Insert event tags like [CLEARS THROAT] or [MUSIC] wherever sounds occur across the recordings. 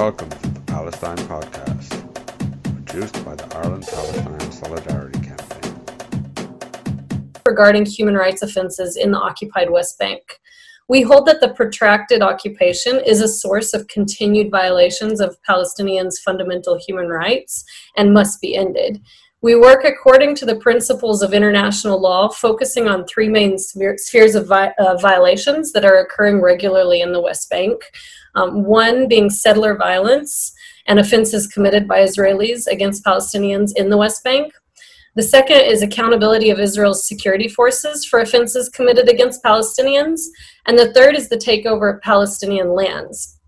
Welcome to the Palestine Podcast, produced by the Ireland Palestine Solidarity Campaign. Regarding human rights offenses in the occupied West Bank. We hold that the protracted occupation is a source of continued violations of Palestinians' fundamental human rights and must be ended. We work according to the principles of international law, focusing on three main spheres of vi uh, violations that are occurring regularly in the West Bank. Um, one being settler violence and offenses committed by Israelis against Palestinians in the West Bank. The second is accountability of Israel's security forces for offenses committed against Palestinians. And the third is the takeover of Palestinian lands.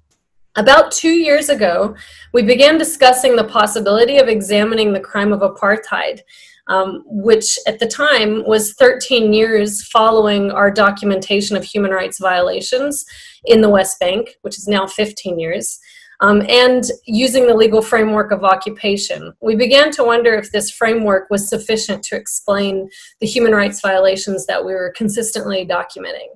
About two years ago, we began discussing the possibility of examining the crime of apartheid, um, which at the time was 13 years following our documentation of human rights violations in the West Bank, which is now 15 years, um, and using the legal framework of occupation. We began to wonder if this framework was sufficient to explain the human rights violations that we were consistently documenting.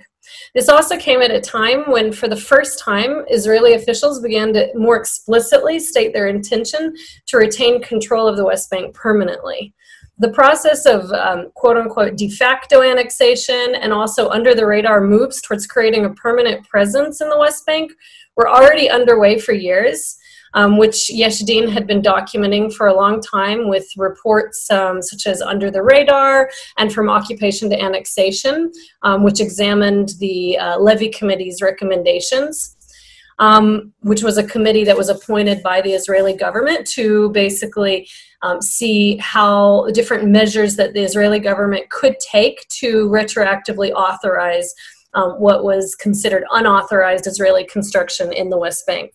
This also came at a time when, for the first time, Israeli officials began to more explicitly state their intention to retain control of the West Bank permanently. The process of um, quote unquote de facto annexation and also under the radar moves towards creating a permanent presence in the West Bank were already underway for years um, which Yesh Din had been documenting for a long time with reports um, such as Under the Radar and From Occupation to Annexation, um, which examined the uh, Levy Committee's recommendations. Um, which was a committee that was appointed by the Israeli government to basically um, see how different measures that the Israeli government could take to retroactively authorize um, what was considered unauthorized Israeli construction in the West Bank.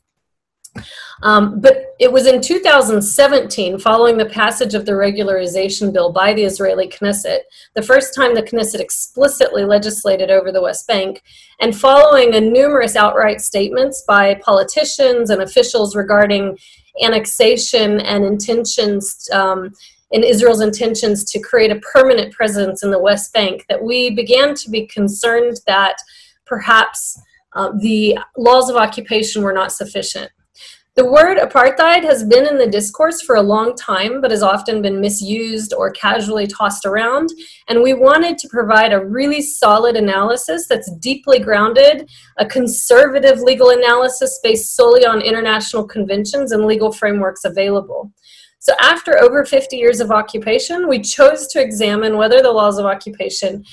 Um, but it was in 2017, following the passage of the regularization bill by the Israeli Knesset, the first time the Knesset explicitly legislated over the West Bank, and following a numerous outright statements by politicians and officials regarding annexation and intentions um, in Israel's intentions to create a permanent presence in the West Bank, that we began to be concerned that perhaps uh, the laws of occupation were not sufficient. The word apartheid has been in the discourse for a long time, but has often been misused or casually tossed around. And we wanted to provide a really solid analysis that's deeply grounded, a conservative legal analysis based solely on international conventions and legal frameworks available. So, after over 50 years of occupation, we chose to examine whether the laws of occupation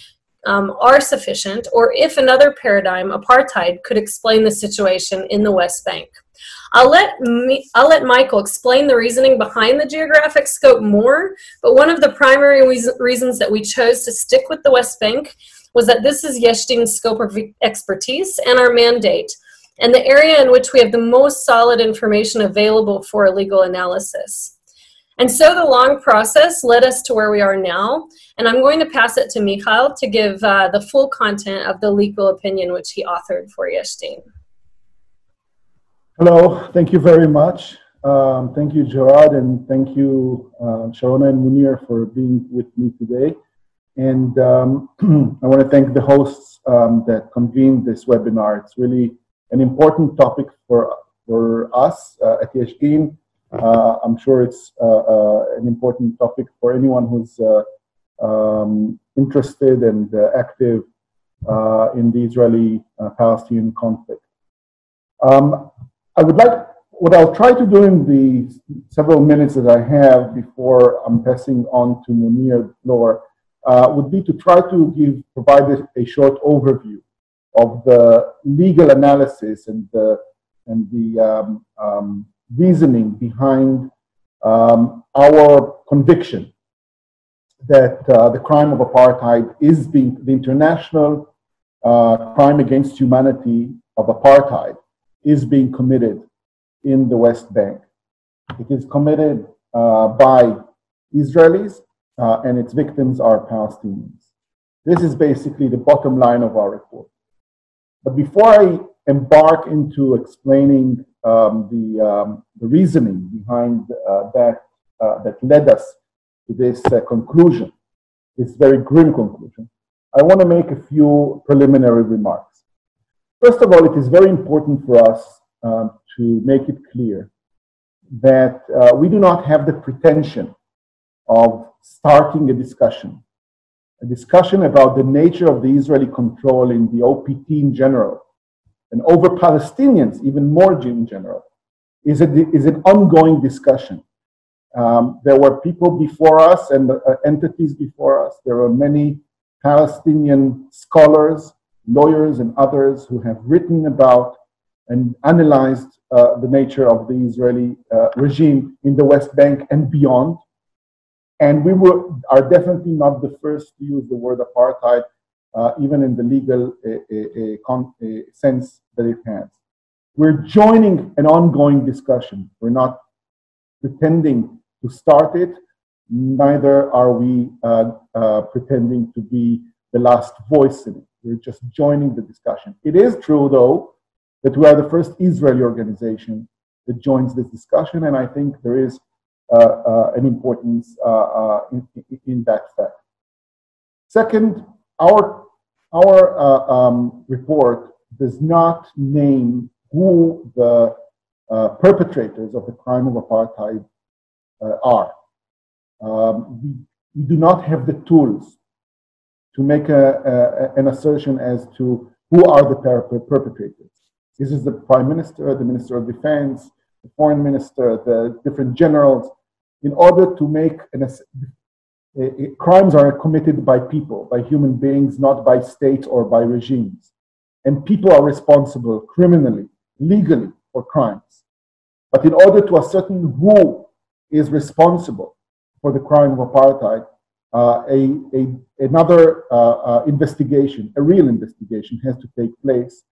um, are sufficient or if another paradigm, apartheid, could explain the situation in the West Bank. I'll let me, I'll let Michael explain the reasoning behind the geographic scope more, but one of the primary reasons that we chose to stick with the West Bank was that this is Yesh Din's scope of expertise and our mandate, and the area in which we have the most solid information available for a legal analysis. And so the long process led us to where we are now, and I'm going to pass it to Michal to give uh, the full content of the legal opinion which he authored for Yesh Din. Hello, thank you very much. Um, thank you, Gerard, and thank you, uh, Sharona and Munir, for being with me today. And um, [CLEARS THROAT] I want to thank the hosts um, that convened this webinar. It's really an important topic for, for us uh, at Yesh Din. Uh, I'm sure it's uh, uh, an important topic for anyone who's uh, um, interested and active in the Israeli-Palestinian conflict. Um, I would like, what I'll try to do in the several minutes that I have before I'm passing on to Munir Lor, uh, would be to try to give, provide a, a, short overview of the legal analysis and the, and the um, um, reasoning behind um, our conviction that uh, the crime of apartheid is being, the international uh, crime against humanity of apartheid is being committed in the West Bank. It is committed uh, by Israelis, uh, and its victims are Palestinians. This is basically the bottom line of our report. But before I embark into explaining um, the, um, the reasoning behind uh, that uh, that led us to this uh, conclusion, this very grim conclusion, I want to make a few preliminary remarks. First of all, it is very important for us um, to make it clear that uh, we do not have the pretension of starting a discussion, a discussion about the nature of the Israeli control in the OPT in general, and over Palestinians, even more in general, is, a, is an ongoing discussion. Um, there were people before us and uh, entities before us. There are many Palestinian scholars, lawyers, and others who have written about and analyzed uh, the nature of the Israeli uh, regime in the West Bank and beyond. And we were, are definitely not the first to use the word apartheid, uh, even in the legal uh, uh, uh, sense that it has. We're joining an ongoing discussion. We're not pretending to start it, neither are we pretending to be the last voice in it. We're just joining the discussion. It is true, though, that we are the first Israeli organization that joins this discussion, and I think there is uh, uh, an importance uh, uh in, in, that fact. Second, our, our uh, um, report does not name who the uh, perpetrators of the crime of apartheid are. Um, we, we do not have the tools to make a, a, an assertion as to who are the perpetrators. This is the prime minister, the minister of defense, the foreign minister, the different generals, in order to make an, a, crimes are committed by people, by human beings, not by states or by regimes. And people are responsible criminally, legally for crimes. But in order to ascertain who is responsible for the crime of apartheid, a, a, another uh, uh, investigation, a real investigation, has to take place.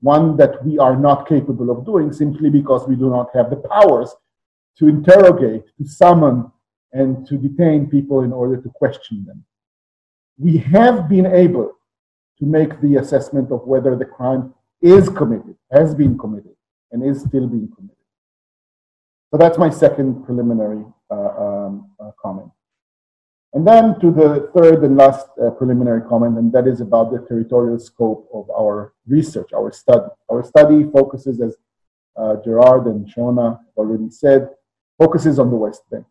One that we are not capable of doing simply because we do not have the powers to interrogate, to summon, and to detain people in order to question them. We have been able to make the assessment of whether the crime is committed, has been committed, and is still being committed. So that's my second preliminary uh, um, uh, comment. And then to the third and last uh, preliminary comment, and that is about the territorial scope of our research, our study. Our study focuses, as uh, Gerard and Sharona already said, focuses on the West Bank.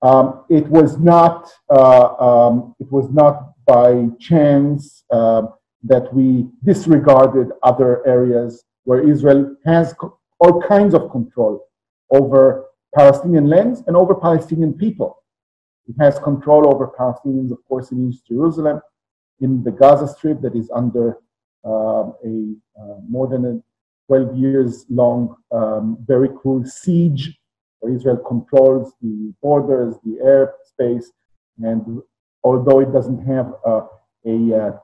Um, it was not uh, um, it was not by chance uh, that we disregarded other areas where Israel has all kinds of control over Palestinian lands and over Palestinian people. It has control over Palestinians, of course, in East Jerusalem, in the Gaza Strip that is under um, a uh, more than a 12 years long, um, very cruel siege where Israel controls the borders, the airspace, and although it doesn't have a, a, uh,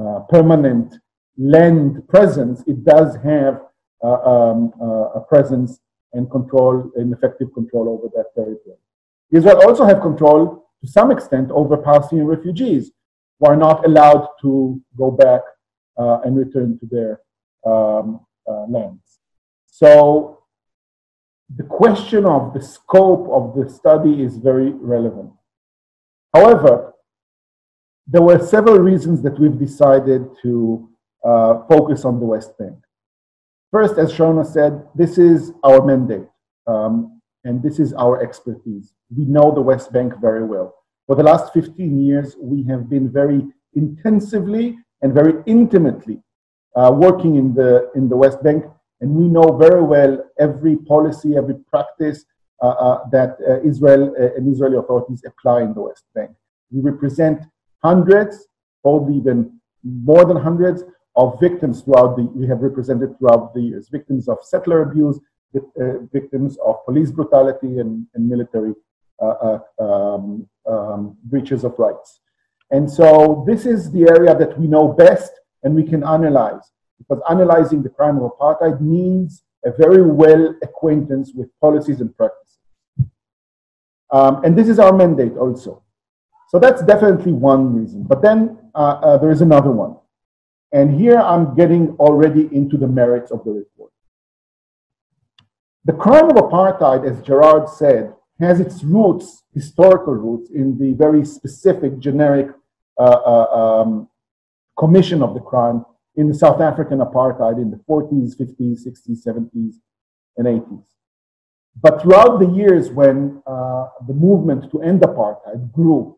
uh, permanent land presence, it does have uh, um, uh, a presence and control, an effective control over that territory. Israel also have control to some extent over Palestinian refugees who are not allowed to go back uh, and return to their um, uh, lands. So the question of the scope of the study is very relevant. However, there were several reasons that we've decided to uh, focus on the West Bank. First, as Sharona said, this is our mandate. Um, and this is our expertise. We know the West Bank very well. For the last 15 years, we have been very intensively and very intimately uh, working in the, in the West Bank, and we know very well every policy, every practice uh, uh, that uh, Israel uh, and Israeli authorities apply in the West Bank. We represent hundreds, probably even more than hundreds, of victims throughout the, we have represented throughout the years, victims of settler abuse, victims of police brutality and, and military uh, uh, um, um, breaches of rights. And so this is the area that we know best and we can analyze because analyzing the crime of apartheid needs a very well acquaintance with policies and practices. Um, and this is our mandate also. So that's definitely one reason. But then uh, uh, there is another one. And here I'm getting already into the merits of the report. The crime of apartheid, as Gerard said, has its roots, historical roots, in the very specific, generic uh, uh, um, commission of the crime in the South African apartheid in the 40s, 50s, 60s, 70s, and 80s. But throughout the years when uh, the movement to end apartheid grew,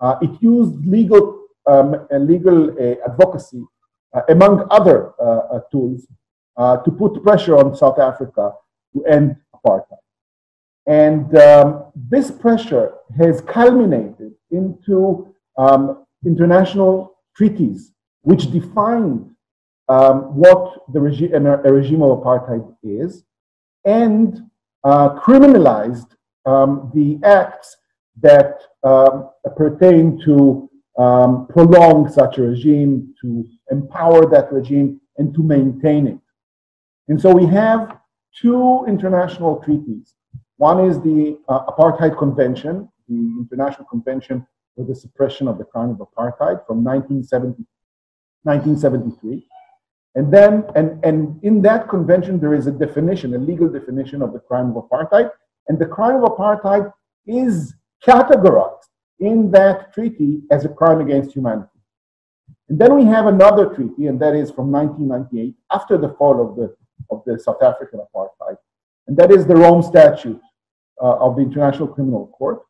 uh, it used legal, um, legal uh, advocacy, uh, among other tools, to put pressure on South Africa to end apartheid. And um, this pressure has culminated into um, international treaties which defined um, what the regi- a regime of apartheid is and uh, criminalized um, the acts that um, pertain to um, prolong such a regime, to empower that regime, and to maintain it. And so we have two international treaties. One is the uh, Apartheid Convention, the International Convention for the Suppression of the Crime of Apartheid from 1970, 1973. And then, and, and in that convention, there is a definition, a legal definition of the crime of apartheid. And the crime of apartheid is categorized in that treaty as a crime against humanity. And then we have another treaty, and that is from 1998, after the fall of the, of the South African apartheid. And that is the Rome Statute uh, of the International Criminal Court,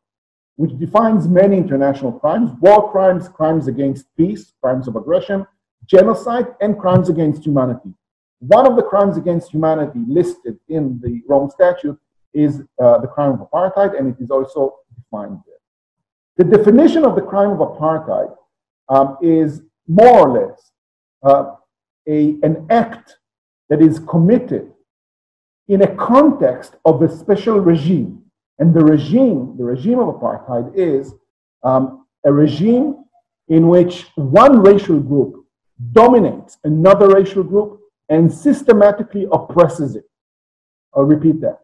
which defines many international crimes war crimes, crimes against peace, crimes of aggression, genocide, and crimes against humanity. One of the crimes against humanity listed in the Rome Statute is uh, the crime of apartheid, and it is also defined there. The definition of the crime of apartheid um, is more or less uh, a, an act that is committed in a context of a special regime. And the regime, the regime of apartheid, is um, a regime in which one racial group dominates another racial group and systematically oppresses it. I'll repeat that.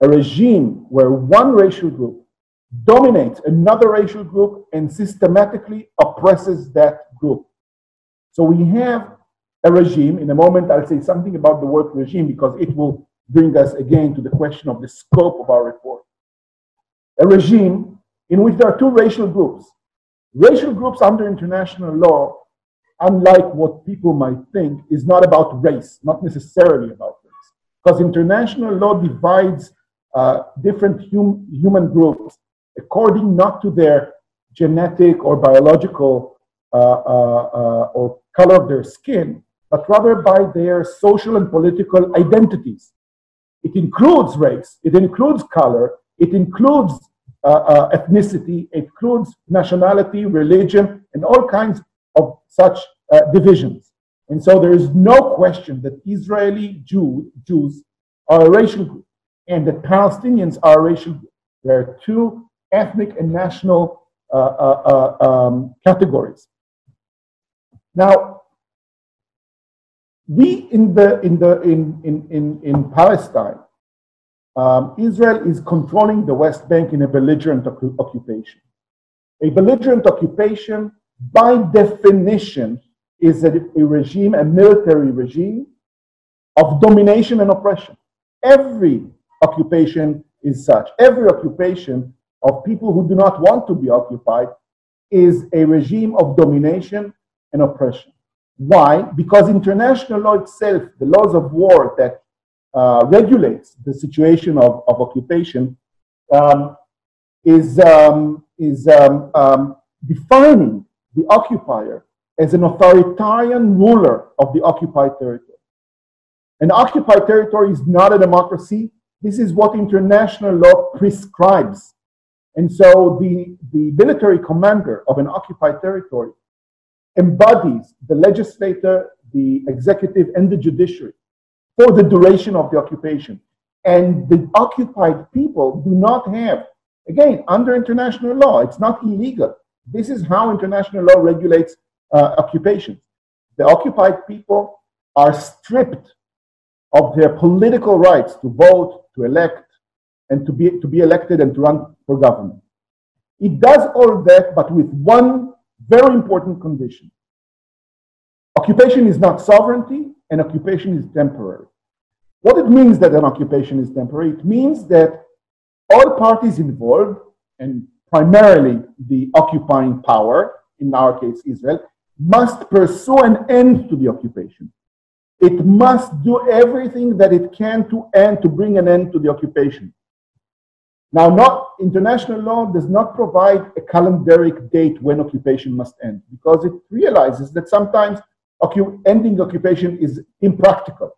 A regime where one racial group dominates another racial group and systematically oppresses that group. So we have a regime. In a moment, I'll say something about the word regime because it will bring us again to the question of the scope of our report. A regime in which there are two racial groups. Racial groups under international law unlike what people might think, is not about race, not necessarily about race. Because international law divides uh, different hum human groups according not to their genetic or biological uh, uh, uh, or color of their skin, but rather by their social and political identities. It includes race, it includes color, it includes uh, uh, ethnicity, it includes nationality, religion, and all kinds of such uh, divisions. And so there is no question that Israeli Jew, Jews are a racial group and that Palestinians are a racial group. There are two ethnic and national uh, uh, uh um, categories. Now, we in the in the in in in, in Palestine, um, Israel is controlling the West Bank in a belligerent occupation. A belligerent occupation by definition, is a, a regime, a military regime of domination and oppression. Every occupation is such. Every occupation of people who do not want to be occupied is a regime of domination and oppression. Why? Because international law itself, the laws of war that uh, regulates the situation of, of occupation, um, is, um, is um, um defining the occupier as an authoritarian ruler of the occupied territory. An occupied territory is not a democracy. This is what international law prescribes. And so the, the military commander of an occupied territory embodies the legislator, the executive, and the judiciary for the duration of the occupation. And the occupied people do not have, again, under international law, it's not illegal. This is how international law regulates uh, occupations. The occupied people are stripped of their political rights to vote, to elect, and to be, to be elected and to run for government. It does all that, but with one very important condition. Occupation is not sovereignty, and occupation is temporary. What it means that an occupation is temporary, it means that all parties involved, and primarily the occupying power, in our case Israel, must pursue an end to the occupation. it must do everything that it can to end, to bring an end to the occupation. Now, not international law does not provide a calendaric date when occupation must end because it realizes that sometimes occu- ending occupation is impractical.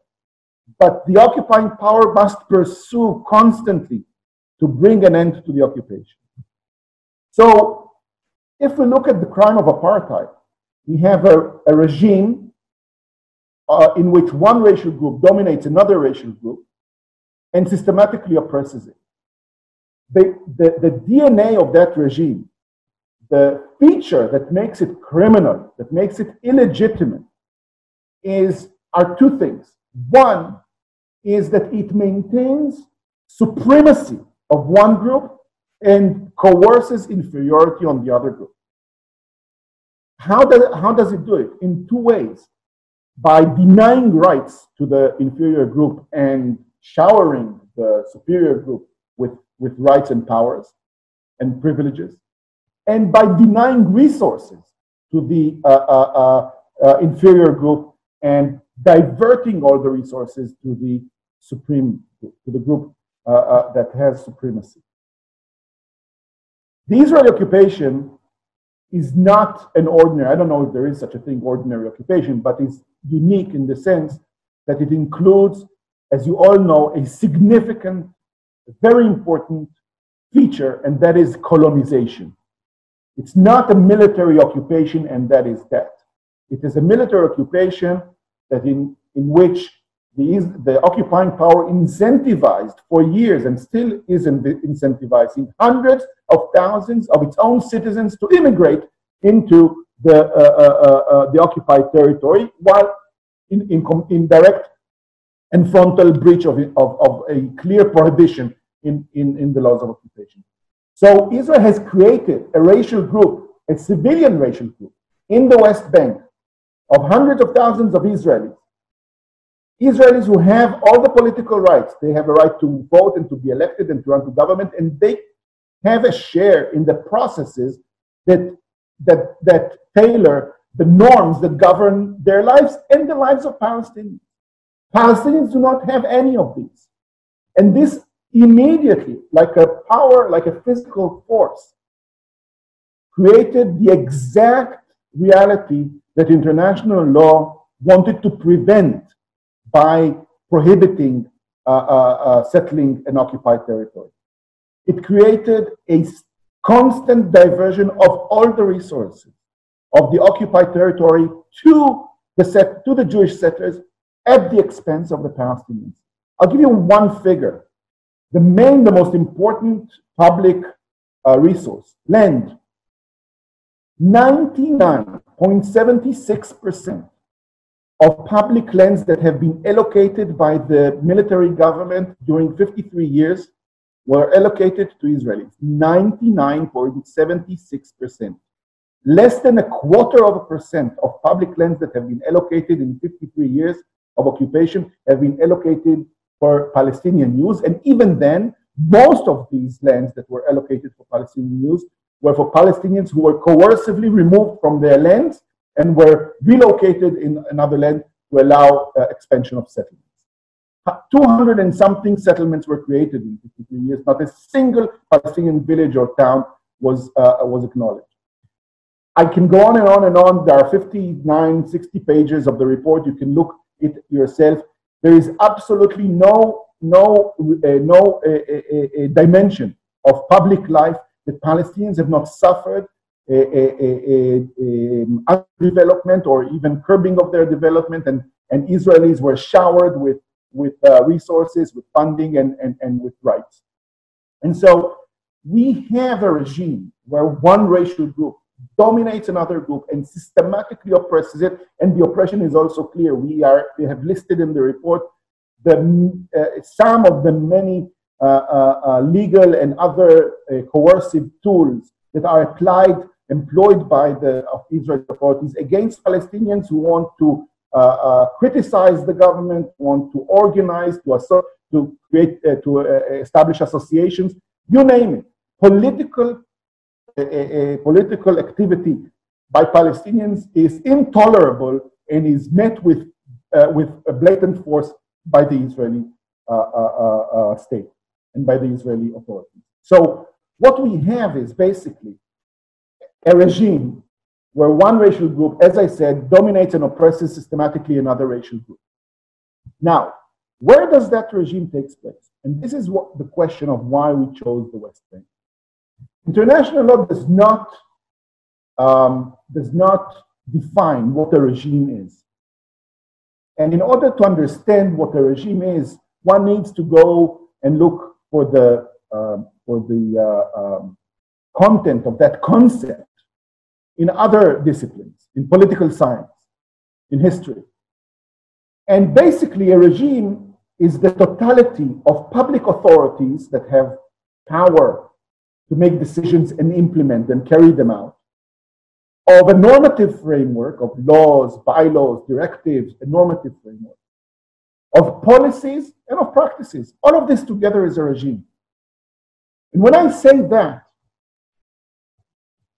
But the occupying power must pursue constantly to bring an end to the occupation. So, if we look at the crime of apartheid, we have a, a regime uh, in which one racial group dominates another racial group and systematically oppresses it. The, the, the DNA of that regime, the feature that makes it criminal, that makes it illegitimate, is are two things. One is that it maintains supremacy of one group and coerces inferiority on the other group. How does, how does it do it? In two ways. By denying rights to the inferior group and showering the superior group with, with rights and powers and privileges, and by denying resources to the uh, uh, uh, uh inferior group and diverting all the resources to the supreme, to the group uh, that has supremacy. The Israeli occupation is not an ordinary, I don't know if there is such a thing, ordinary occupation, but it's unique in the sense that it includes, as you all know, a significant, very important feature, and that is colonization. It's not a military occupation, and that is that. It is a military occupation that in, in which the, the occupying power incentivized for years and still is incentivizing hundreds of thousands of its own citizens to immigrate into the, uh, uh, uh, uh the occupied territory while in, in, in, direct and frontal breach of, of, of a clear prohibition in, in, in the laws of occupation. So Israel has created a racial group, a civilian racial group in the West Bank of hundreds of thousands of Israelis Israelis who have all the political rights, they have a right to vote and to be elected and to run to government, and they have a share in the processes that that that tailor the norms that govern their lives and the lives of Palestinians. Palestinians do not have any of these. And this immediately, like a power, like a physical force, created the exact reality that international law wanted to prevent by prohibiting uh, uh, uh, settling an occupied territory. It created a constant diversion of all the resources of the occupied territory to the, set, to the Jewish settlers at the expense of the Palestinians. I'll give you one figure. The main, the most important public uh, resource, land. 99.76% of public lands that have been allocated by the military government during 53 years were allocated to Israelis, 99.76%. Less than a quarter of a percent of public lands that have been allocated in 53 years of occupation have been allocated for Palestinian use. And even then, most of these lands that were allocated for Palestinian use were for Palestinians who were coercively removed from their lands and were relocated in another land to allow uh, expansion of settlements. 200 and something settlements were created in 53 years. Not a single Palestinian village or town was, uh, was acknowledged. I can go on and on and on. There are 59, 60 pages of the report. You can look it yourself. There is absolutely no, no, uh, no uh, uh, uh dimension of public life that Palestinians have not suffered development or even curbing of their development, and, and Israelis were showered with, with uh, resources, with funding, and, and, and with rights. And so we have a regime where one racial group dominates another group and systematically oppresses it, and the oppression is also clear. We are we have listed in the report the uh, some of the many uh, uh, uh legal and other uh, coercive tools that are applied employed by the Israeli authorities against Palestinians who want to criticize the government, want to organize, to assert, to create, to establish associations, you name it. Political, political activity by Palestinians is intolerable and is met with uh, with a blatant force by the Israeli uh, uh, state and by the Israeli authorities. So what we have is basically a regime where one racial group, as I said, dominates and oppresses systematically another racial group. Now, where does that regime take place? And this is what the question of why we chose the West Bank. International law does not um, does not define what a regime is. And in order to understand what a regime is, one needs to go and look for the uh, for the uh, um, content of that concept in other disciplines, in political science, in history. And basically, a regime is the totality of public authorities that have power to make decisions and implement and carry them out, of a normative framework of laws, bylaws, directives, a normative framework, of policies and of practices. All of this together is a regime. And when I say that,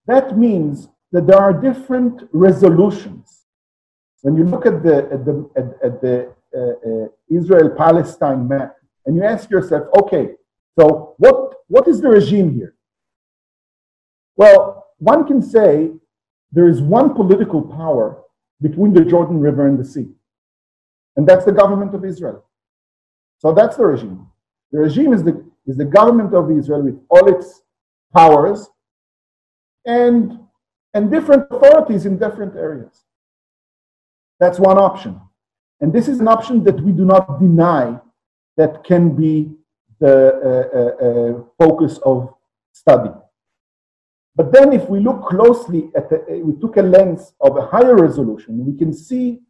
that means that there are different resolutions. When you look at the, at the, at, at the uh, uh, Israel-Palestine map, and you ask yourself, okay, so what, what is the regime here? Well, one can say there is one political power between the Jordan River and the sea, and that's the government of Israel. So that's the regime. The regime is the, is the government of Israel with all its powers and, and different authorities in different areas. That's one option. And this is an option that we do not deny that can be the uh, uh, uh, focus of study. But then if we look closely at the, we took a lens of a higher resolution, we can see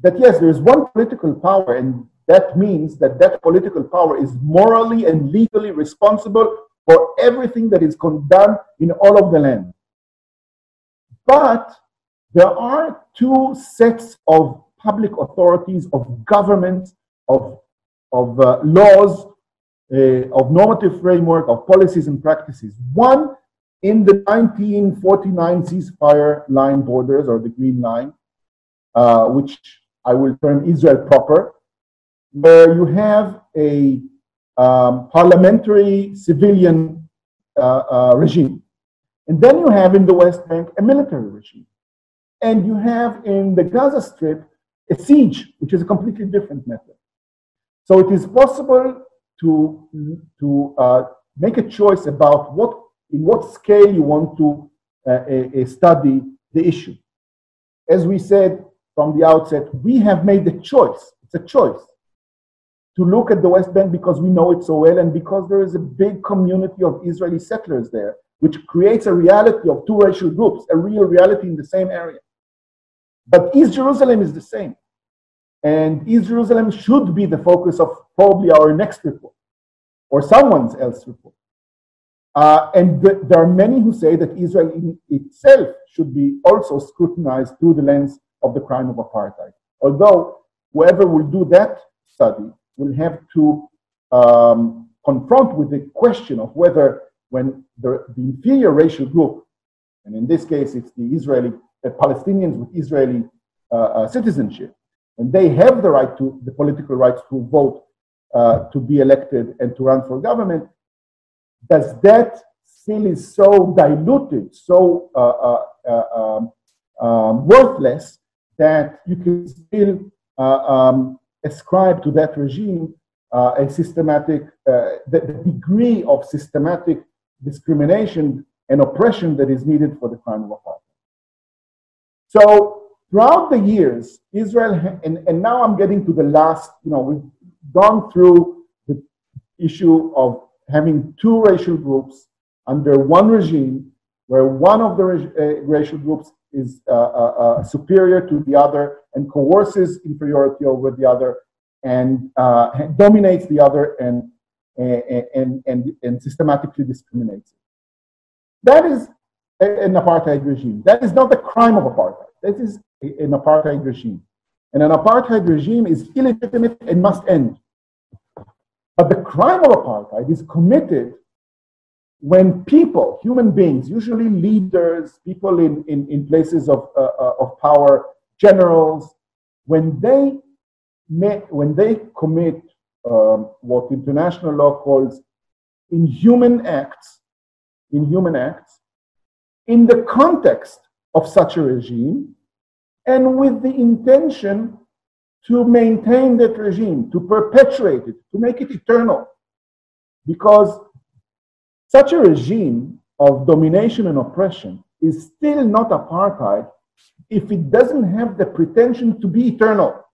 that yes, there is one political power, and that means that that political power is morally and legally responsible for everything that is done in all of the land. But there are two sets of public authorities, of governments, of, of uh, laws, uh, of normative framework, of policies and practices. One in the 1949 ceasefire line borders or the Green Line, uh, which I will term Israel proper, where you have a um, parliamentary civilian uh, uh, regime. And then you have in the West Bank a military regime. And you have in the Gaza Strip a siege, which is a completely different method. So it is possible to, to uh, make a choice about what in what scale you want to uh, study the issue. As we said from the outset, we have made the choice, it's a choice, to look at the West Bank because we know it so well and because there is a big community of Israeli settlers there, which creates a reality of two racial groups, a real reality in the same area. But East Jerusalem is the same. And East Jerusalem should be the focus of probably our next report or someone else's report. Uh, and th- there are many who say that Israel in itself should be also scrutinized through the lens of the crime of apartheid. Although whoever will do that study will have to um, confront with the question of whether when the, the, inferior racial group, and in this case it's the Israeli Palestinians with Israeli uh, uh, citizenship, and they have the right to the political rights to vote, uh, to be elected, and to run for government, does that still is so diluted, so uh, uh, uh, um, um, worthless that you can still um, ascribe to that regime a systematic, the, the degree of systematic discrimination and oppression that is needed for the crime of apartheid. So throughout the years, Israel, and, and now I'm getting to the last, you know, we've gone through the issue of having two racial groups under one regime where one of the uh, racial groups is uh, uh, uh, superior to the other and coerces inferiority over the other and uh, dominates the other and, and, and, and systematically discriminates. That is an apartheid regime. That is not the crime of apartheid. That is an apartheid regime. And an apartheid regime is illegitimate and must end. But the crime of apartheid is committed when people, human beings, usually leaders, people in, in, in places of, uh, uh, of power, generals, when they may, when they commit um, what international law calls inhuman acts, inhuman acts, in the context of such a regime, and with the intention to maintain that regime, to perpetuate it, to make it eternal. Because such a regime of domination and oppression is still not apartheid if it doesn't have the pretension to be eternal.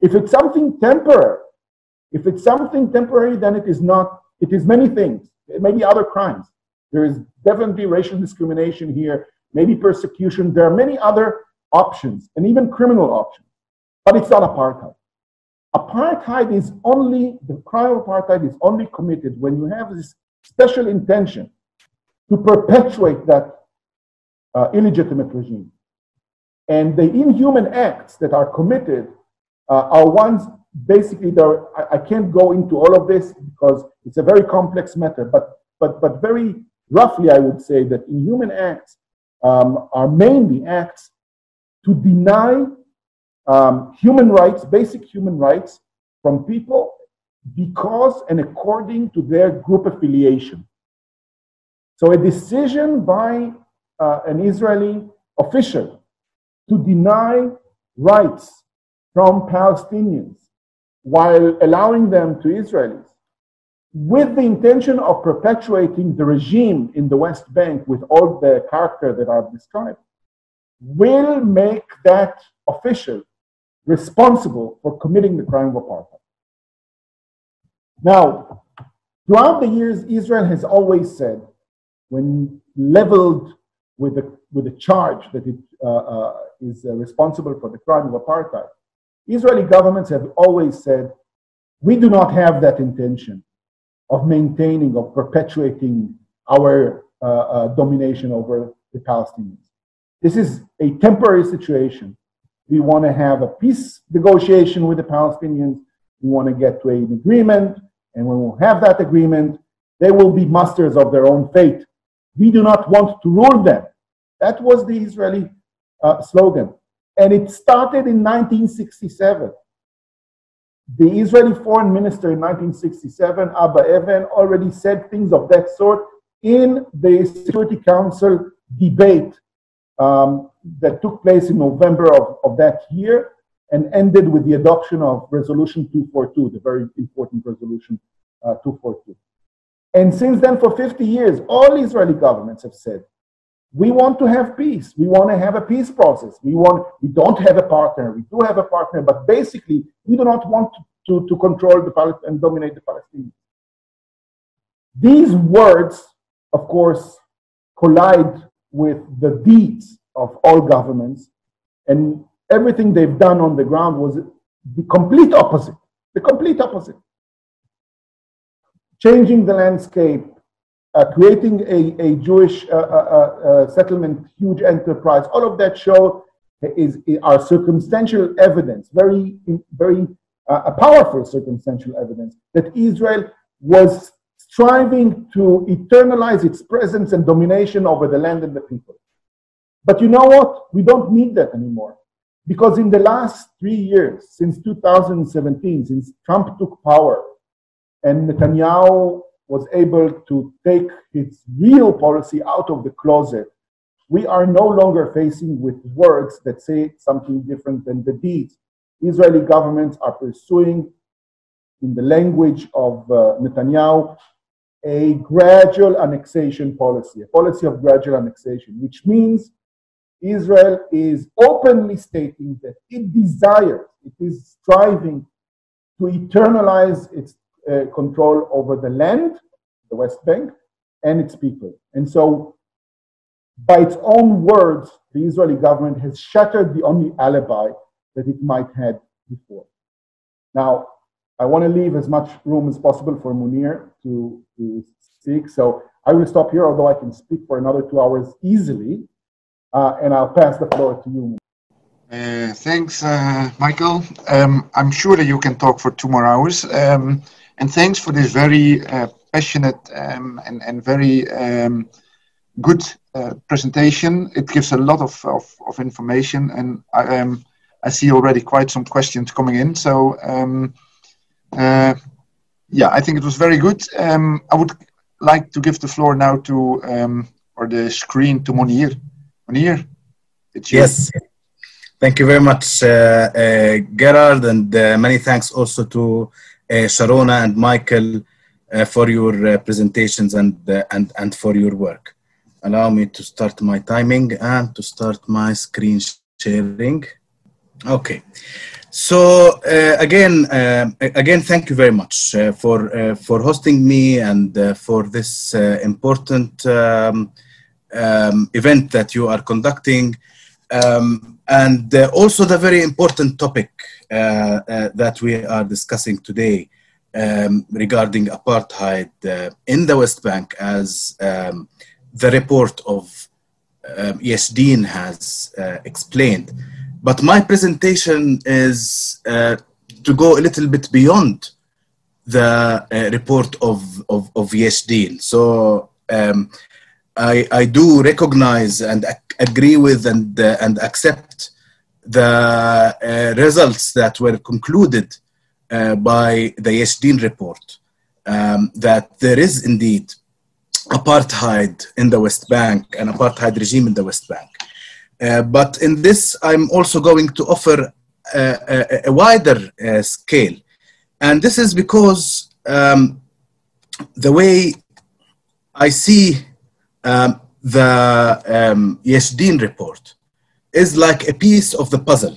If it's something temporary, if it's something temporary, then it is not, it is many things. It may be other crimes. There is definitely racial discrimination here, maybe persecution. There are many other options and even criminal options, but it's not apartheid. Apartheid is only, the crime of apartheid is only committed when you have this special intention to perpetuate that uh, illegitimate regime. And the inhuman acts that are committed uh, are ones basically there I, I, can't go into all of this because it's a very complex matter but but but very roughly i would say that inhuman acts um, are mainly acts to deny um, human rights basic human rights from people because and according to their group affiliation. So a decision by uh, an israeli official to deny rights from palestinians while allowing them to Israelis with the intention of perpetuating the regime in the West Bank with all the character that I've described, will make that official responsible for committing the crime of apartheid. Now, throughout the years, Israel has always said, when leveled with the, with a charge that it uh, uh, is uh, responsible for the crime of apartheid, Israeli governments have always said, we do not have that intention of maintaining, of perpetuating our uh, uh, domination over the Palestinians. This is a temporary situation. We want to have a peace negotiation with the Palestinians. We want to get to an agreement. And when we have that agreement, they will be masters of their own fate. We do not want to rule them. That was the Israeli uh, slogan. And it started in 1967. The Israeli foreign minister in 1967, Abba Eban, already said things of that sort in the Security Council debate um, that took place in November of, of that year and ended with the adoption of Resolution 242, the very important Resolution uh, 242. And since then, for 50 years, all Israeli governments have said we want to have peace. We want to have a peace process. We want we don't have a partner. We do have a partner, but basically we do not want to, to, to control the Palestinians and dominate the Palestinians. These words, of course, collide with the deeds of all governments, and everything they've done on the ground was the complete opposite. The complete opposite. Changing the landscape, uh, creating a, a Jewish uh, uh, uh, settlement, huge enterprise, all of that show is, is our circumstantial evidence, very, very uh, powerful circumstantial evidence that Israel was striving to eternalize its presence and domination over the land and the people. But you know what? We don't need that anymore. Because in the last three years, since 2017, since Trump took power and Netanyahu was able to take its real policy out of the closet, we are no longer facing with words that say something different than the deeds. Israeli governments are pursuing, in the language of uh, Netanyahu, a gradual annexation policy, a policy of gradual annexation, which means Israel is openly stating that it desires, it is striving to eternalize its uh, control over the land, the West Bank, and its people. And so, by its own words, the Israeli government has shattered the only alibi that it might have before. Now, I want to leave as much room as possible for Munir to, to speak. So I will stop here, although I can speak for another two hours easily. Uh, and I'll pass the floor to you. Uh, thanks, uh, Michael. Um, I'm sure that you can talk for two more hours. Um, and thanks for this very uh, passionate um, and, and very um, good uh, presentation. It gives a lot of, of, of information, and I, um, I see already quite some questions coming in. So um, uh, yeah, I think it was very good. Um, I would like to give the floor now to um, or the screen to Munir. Munir, it's you. Yes. Thank you very much, uh, uh, Gerard, and uh, many thanks also to uh, Sharona and Michael uh, for your uh, presentations and, and, and for your work. Allow me to start my timing and to start my screen sharing. Okay. So uh, again, uh, again, thank you very much uh, for uh, for hosting me and uh, for this uh, important um, um, event that you are conducting, um, and also the very important topic that we are discussing today um, regarding apartheid in the West Bank, as um, the report of um, Din has explained. But my presentation is uh, to go a little bit beyond the uh, report of, of, of Din. So um, I, I do recognize and ac- agree with and, uh, and accept the uh, results that were concluded uh, by the Din report, um, that there is indeed apartheid in the West Bank, an apartheid regime in the West Bank. Uh, but in this, I'm also going to offer a, a, a wider uh, scale. And this is because um, the way I see um, the um, Din report is like a piece of the puzzle.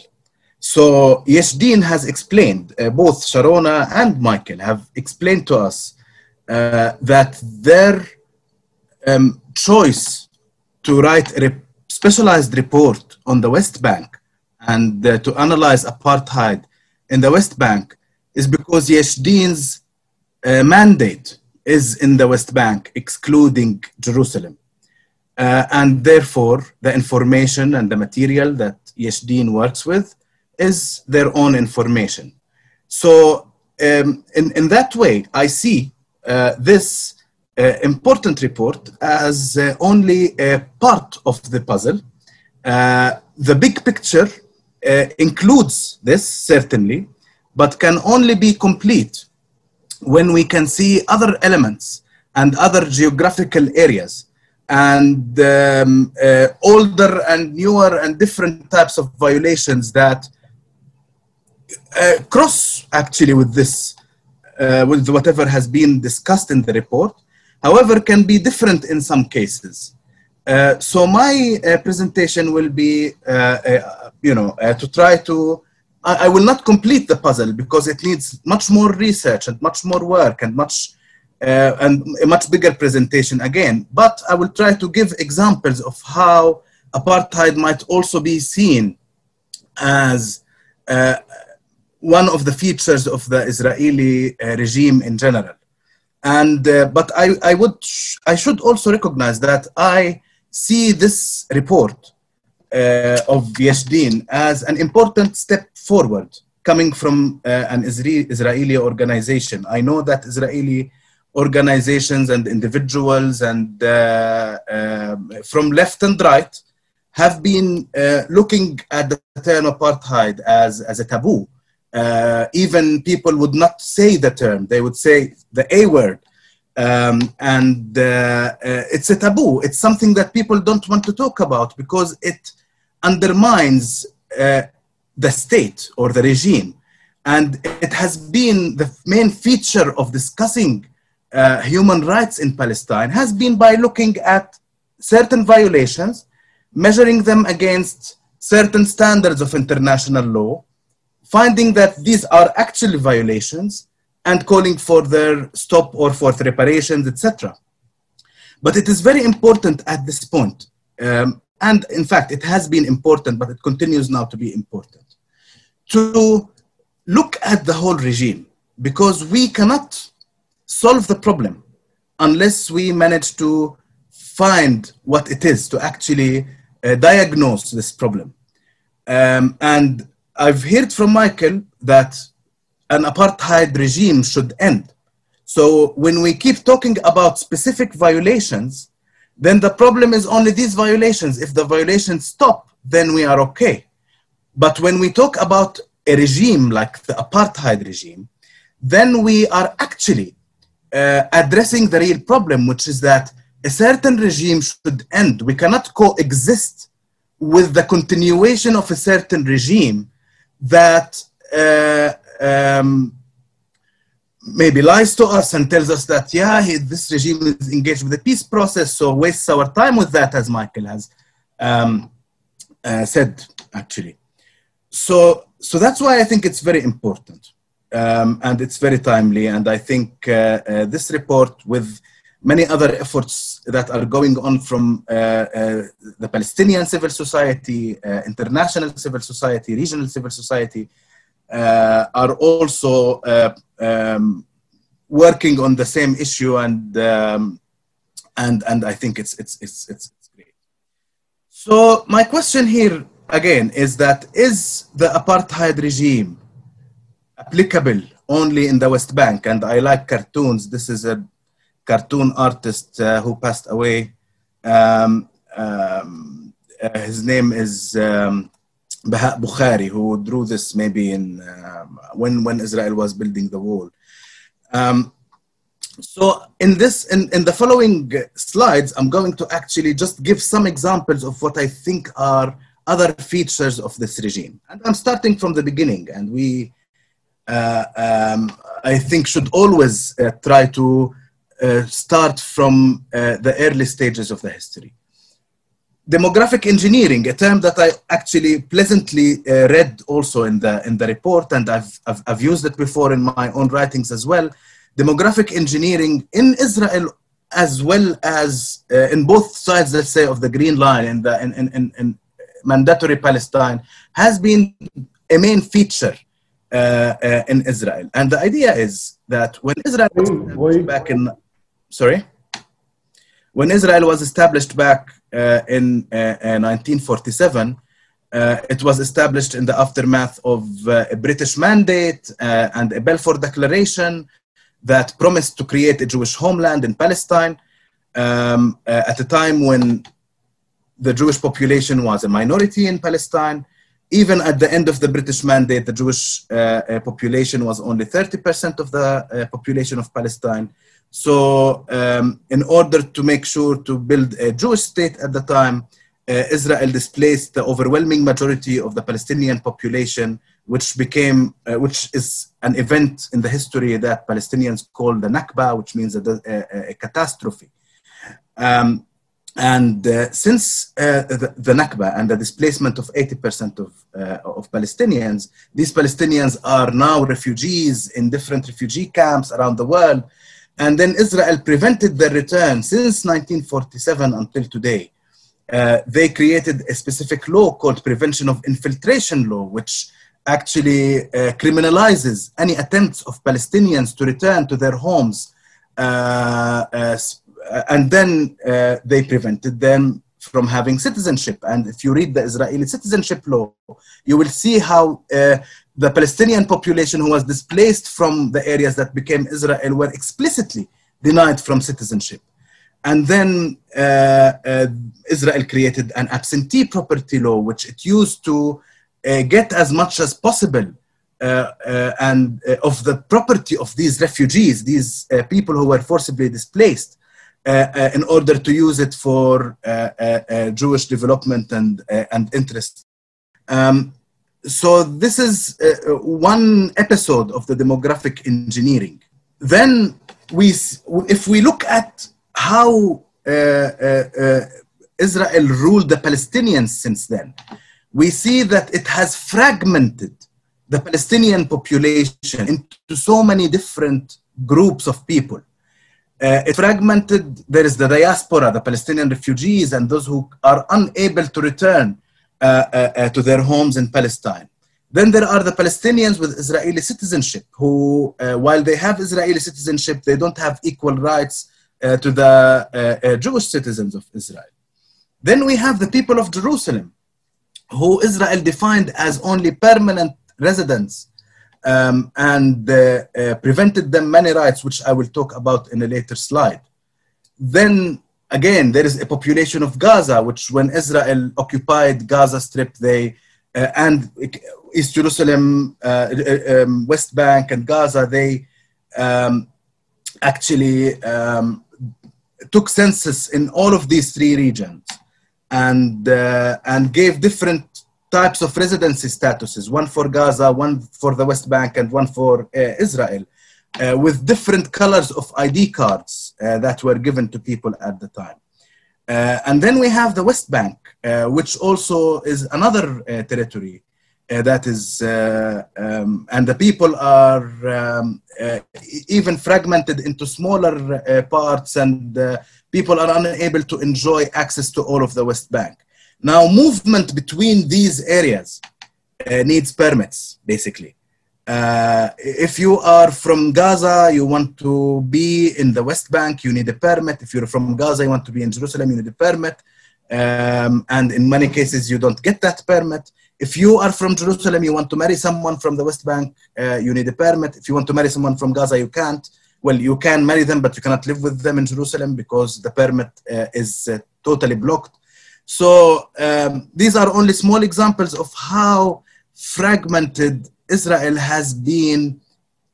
So Din has explained, uh, both Sharona and Michael have explained to us uh, that their um, choice to write a specialized report on the West Bank and uh, to analyze apartheid in the West Bank is because Yesh Din's uh, mandate is in the West Bank, excluding Jerusalem. Uh, and therefore, the information and the material that Yeshdin works with is their own information. So, um, in, in that way, I see uh, this important report as uh, only a part of the puzzle. Uh, the big picture includes this, certainly, but can only be complete when we can see other elements and other geographical areas and um, uh, older and newer and different types of violations that uh, cross actually with this, uh, with whatever has been discussed in the report, however, can be different in some cases. Uh, so my uh, presentation will be, uh, uh you know, uh, to try to, I, I, will not complete the puzzle because it needs much more research and much more work and much, uh, and a much bigger presentation again. But I will try to give examples of how apartheid might also be seen as one of the features of the Israeli regime in general and uh, but I, I would I should also recognize that I see this report uh, of Yesh Din as an important step forward coming from uh, an Israeli organization. I know that Israeli organizations and individuals and uh, um, from left and right have been uh, looking at the term apartheid as, as a taboo uh, even people would not say the term, they would say the A word. Um, and uh, uh, it's a taboo. It's something that people don't want to talk about because it undermines uh, the state or the regime. And it has been the main feature of discussing uh, human rights in Palestine has been by looking at certain violations, measuring them against certain standards of international law, finding that these are actually violations and calling for their stop or for reparations, etc. But it is very important at this point, um, and in fact, it has been important, but it continues now to be important, to look at the whole regime because we cannot solve the problem unless we manage to find what it is to actually uh, diagnose this problem. Um, and I've heard from Michael that an apartheid regime should end. So when we keep talking about specific violations, then the problem is only these violations. If the violations stop, then we are okay. But when we talk about a regime like the apartheid regime, then we are actually uh, addressing the real problem, which is that a certain regime should end. We cannot coexist with the continuation of a certain regime that uh, um, maybe lies to us and tells us that, yeah, he, this regime is engaged with the peace process, so wastes our time with that, as Michael has um, uh, said, actually. So, so that's why I think it's very important. Um, and it's very timely. And I think uh, uh, this report, with many other efforts that are going on from uh, uh the Palestinian civil society, uh, international civil society, regional civil society, uh, are also um, working on the same issue, and um, and and I think it's it's it's it's great. So my question here again is that is the apartheid regime applicable only in the West Bank? And I like cartoons. This is a cartoon artist uh, who passed away. Um, um, uh, his name is um, Baha Bukhari, who drew this maybe in um, when when Israel was building the wall. Um, so in this, in, in the following slides, I'm going to actually just give some examples of what I think are other features of this regime. And I'm starting from the beginning, and we, uh, um, I think, should always uh, try to start from uh, the early stages of the history demographic engineering, a term that I actually pleasantly uh, read also in the in the report, and I've, I've, I've used it before in my own writings as well. Demographic engineering in Israel, as well as uh, in both sides, let's say, of the Green Line in the in, in, in mandatory Palestine, has been a main feature uh, uh in Israel. And the idea is that when Israel back in, sorry, when Israel was established back uh, in 1947, uh, uh, it was established in the aftermath of a British mandate and a Balfour Declaration that promised to create a Jewish homeland in Palestine um, at a time when the Jewish population was a minority in Palestine. Even at the end of the British mandate, the Jewish uh, population was only 30% of the uh, population of Palestine. So, um, in order to make sure to build a Jewish state at the time, uh, Israel displaced the overwhelming majority of the Palestinian population, which became, uh, which is an event in the history that Palestinians call the Nakba, which means a, a, a catastrophe. Um, and uh, since uh, the, the, Nakba and the displacement of 80% of, uh, of Palestinians, these Palestinians are now refugees in different refugee camps around the world. And then Israel prevented their return since 1947 until today. Uh, they created a specific law called Prevention of Infiltration Law, which actually uh, criminalizes any attempts of Palestinians to return to their homes. Uh, uh and then uh, they prevented them from having citizenship. And if you read the Israeli citizenship law, you will see how uh, the Palestinian population who was displaced from the areas that became Israel were explicitly denied from citizenship. And then uh, uh, Israel created an absentee property law, which it used to uh, get as much as possible uh, uh, and uh, of the property of these refugees, these people who were forcibly displaced, in order to use it for Jewish development and, and interest. Um, so this is uh, one episode of the demographic engineering. Then we, if we look at how uh, uh, uh, Israel ruled the Palestinians since then, we see that it has fragmented the Palestinian population into so many different groups of people. Uh, it fragmented, there is the diaspora, the Palestinian refugees, and those who are unable to return uh, uh, uh, Uh, uh, uh, to their homes in Palestine. Then there are the Palestinians with Israeli citizenship, who, while they have Israeli citizenship, they don't have equal rights to the Jewish citizens of Israel. Then we have the people of Jerusalem, who Israel defined as only permanent residents um, and uh, uh, prevented them many rights, which I will talk about in a later slide. Then again, there is a population of Gaza, which when Israel occupied Gaza Strip, they uh, and East Jerusalem, uh, um, West Bank, and Gaza, they um, actually um, took census in all of these three regions and, uh, and gave different types of residency statuses one for Gaza, one for the West Bank, and one for uh, Israel, uh, with different colors of ID cards uh, that were given to people at the time. Uh, and then we have the West Bank, uh, which also is another uh, territory that is, um, and the people are um, even fragmented into smaller parts, and people are unable to enjoy access to all of the West Bank. Now, movement between these areas needs permits, basically. Uh, if you are from Gaza, you want to be in the West Bank, you need a permit. If you're from Gaza, you want to be in Jerusalem, you need a permit. Um, and in many cases, you don't get that permit. If you are from Jerusalem, you want to marry someone from the West Bank, uh, you need a permit. If you want to marry someone from Gaza, you can't. Well, you can marry them, but you cannot live with them in Jerusalem because the permit uh, is uh, totally blocked. So um, these are only small examples of how fragmented Israel has been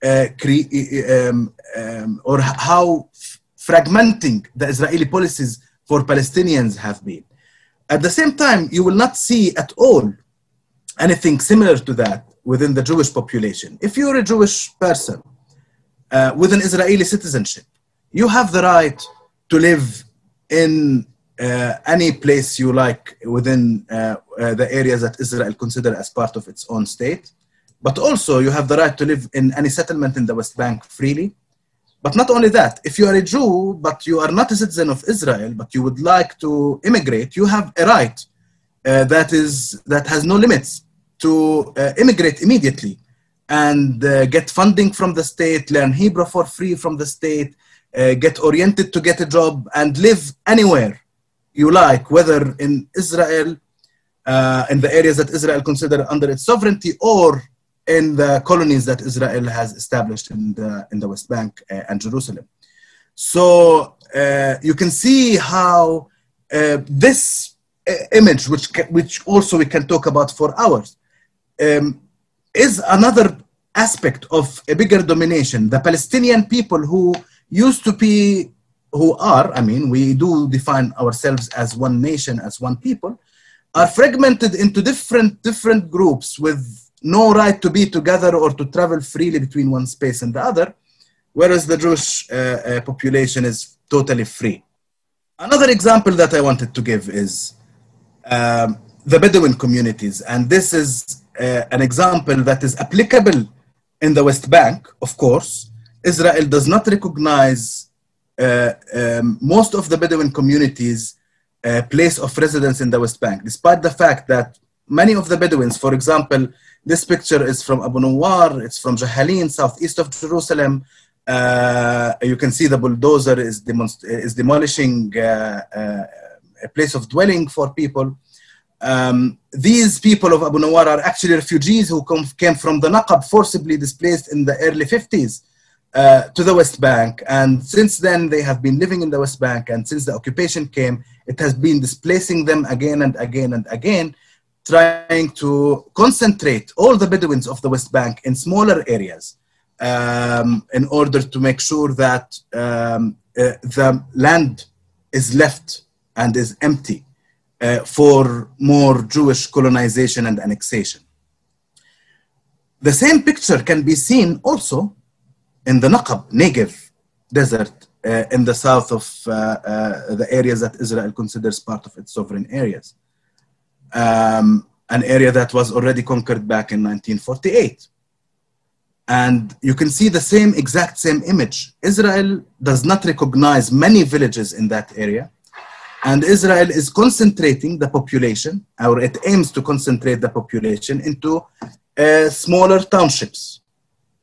uh, cre- um, um, or how fragmenting the Israeli policies for Palestinians have been. At the same time, you will not see at all anything similar to that within the Jewish population. If you're a Jewish person uh, with an Israeli citizenship, you have the right to live in uh, any place you like within uh, uh, the areas that Israel considers as part of its own state. But also, you have the right to live in any settlement in the West Bank freely. But not only that, if you are a Jew, but you are not a citizen of Israel, but you would like to immigrate, you have a right uh, that is that has no limits to uh, immigrate immediately and uh, get funding from the state, learn Hebrew for free from the state, uh, get oriented to get a job, and live anywhere you like, whether in Israel, uh, in the areas that Israel consider under its sovereignty, or in the colonies that Israel has established in the in the West Bank uh, and Jerusalem. So uh, you can see how uh, this image, which which also we can talk about for hours, um, is another aspect of a bigger domination. The Palestinian people who used to be, who are, I mean, we do define ourselves as one nation, as one people, are fragmented into different different groups with no right to be together or to travel freely between one space and the other, whereas the Jewish uh, uh, population is totally free. Another example that I wanted to give is um, the Bedouin communities, and this is uh, an example that is applicable in the West Bank, of course. Israel does not recognize uh, um, most of the Bedouin communities' uh, place of residence in the West Bank, despite the fact that many of the Bedouins, for example, this picture is from Abu Nuwar, it's from Jahalin, southeast of Jerusalem. Uh, you can see the bulldozer is, demonst- is demolishing uh, uh, a place of dwelling for people. Um, these people of Abu Nuwar are actually refugees who came from the Naqab, forcibly displaced in the early 50s uh, to the West Bank. And since then, they have been living in the West Bank. And since the occupation came, it has been displacing them again and again and again, trying to concentrate all the Bedouins of the West Bank in smaller areas um, in order to make sure that um, uh, the land is left and is empty uh, for more Jewish colonization and annexation. The same picture can be seen also in the Naqab, Negev desert uh, in the south of uh, uh, the areas that Israel considers part of its sovereign areas. Um, an area that was already conquered back in 1948. And you can see the same exact same image. Israel does not recognize many villages in that area. And Israel is concentrating the population, or it aims to concentrate the population into uh, smaller townships.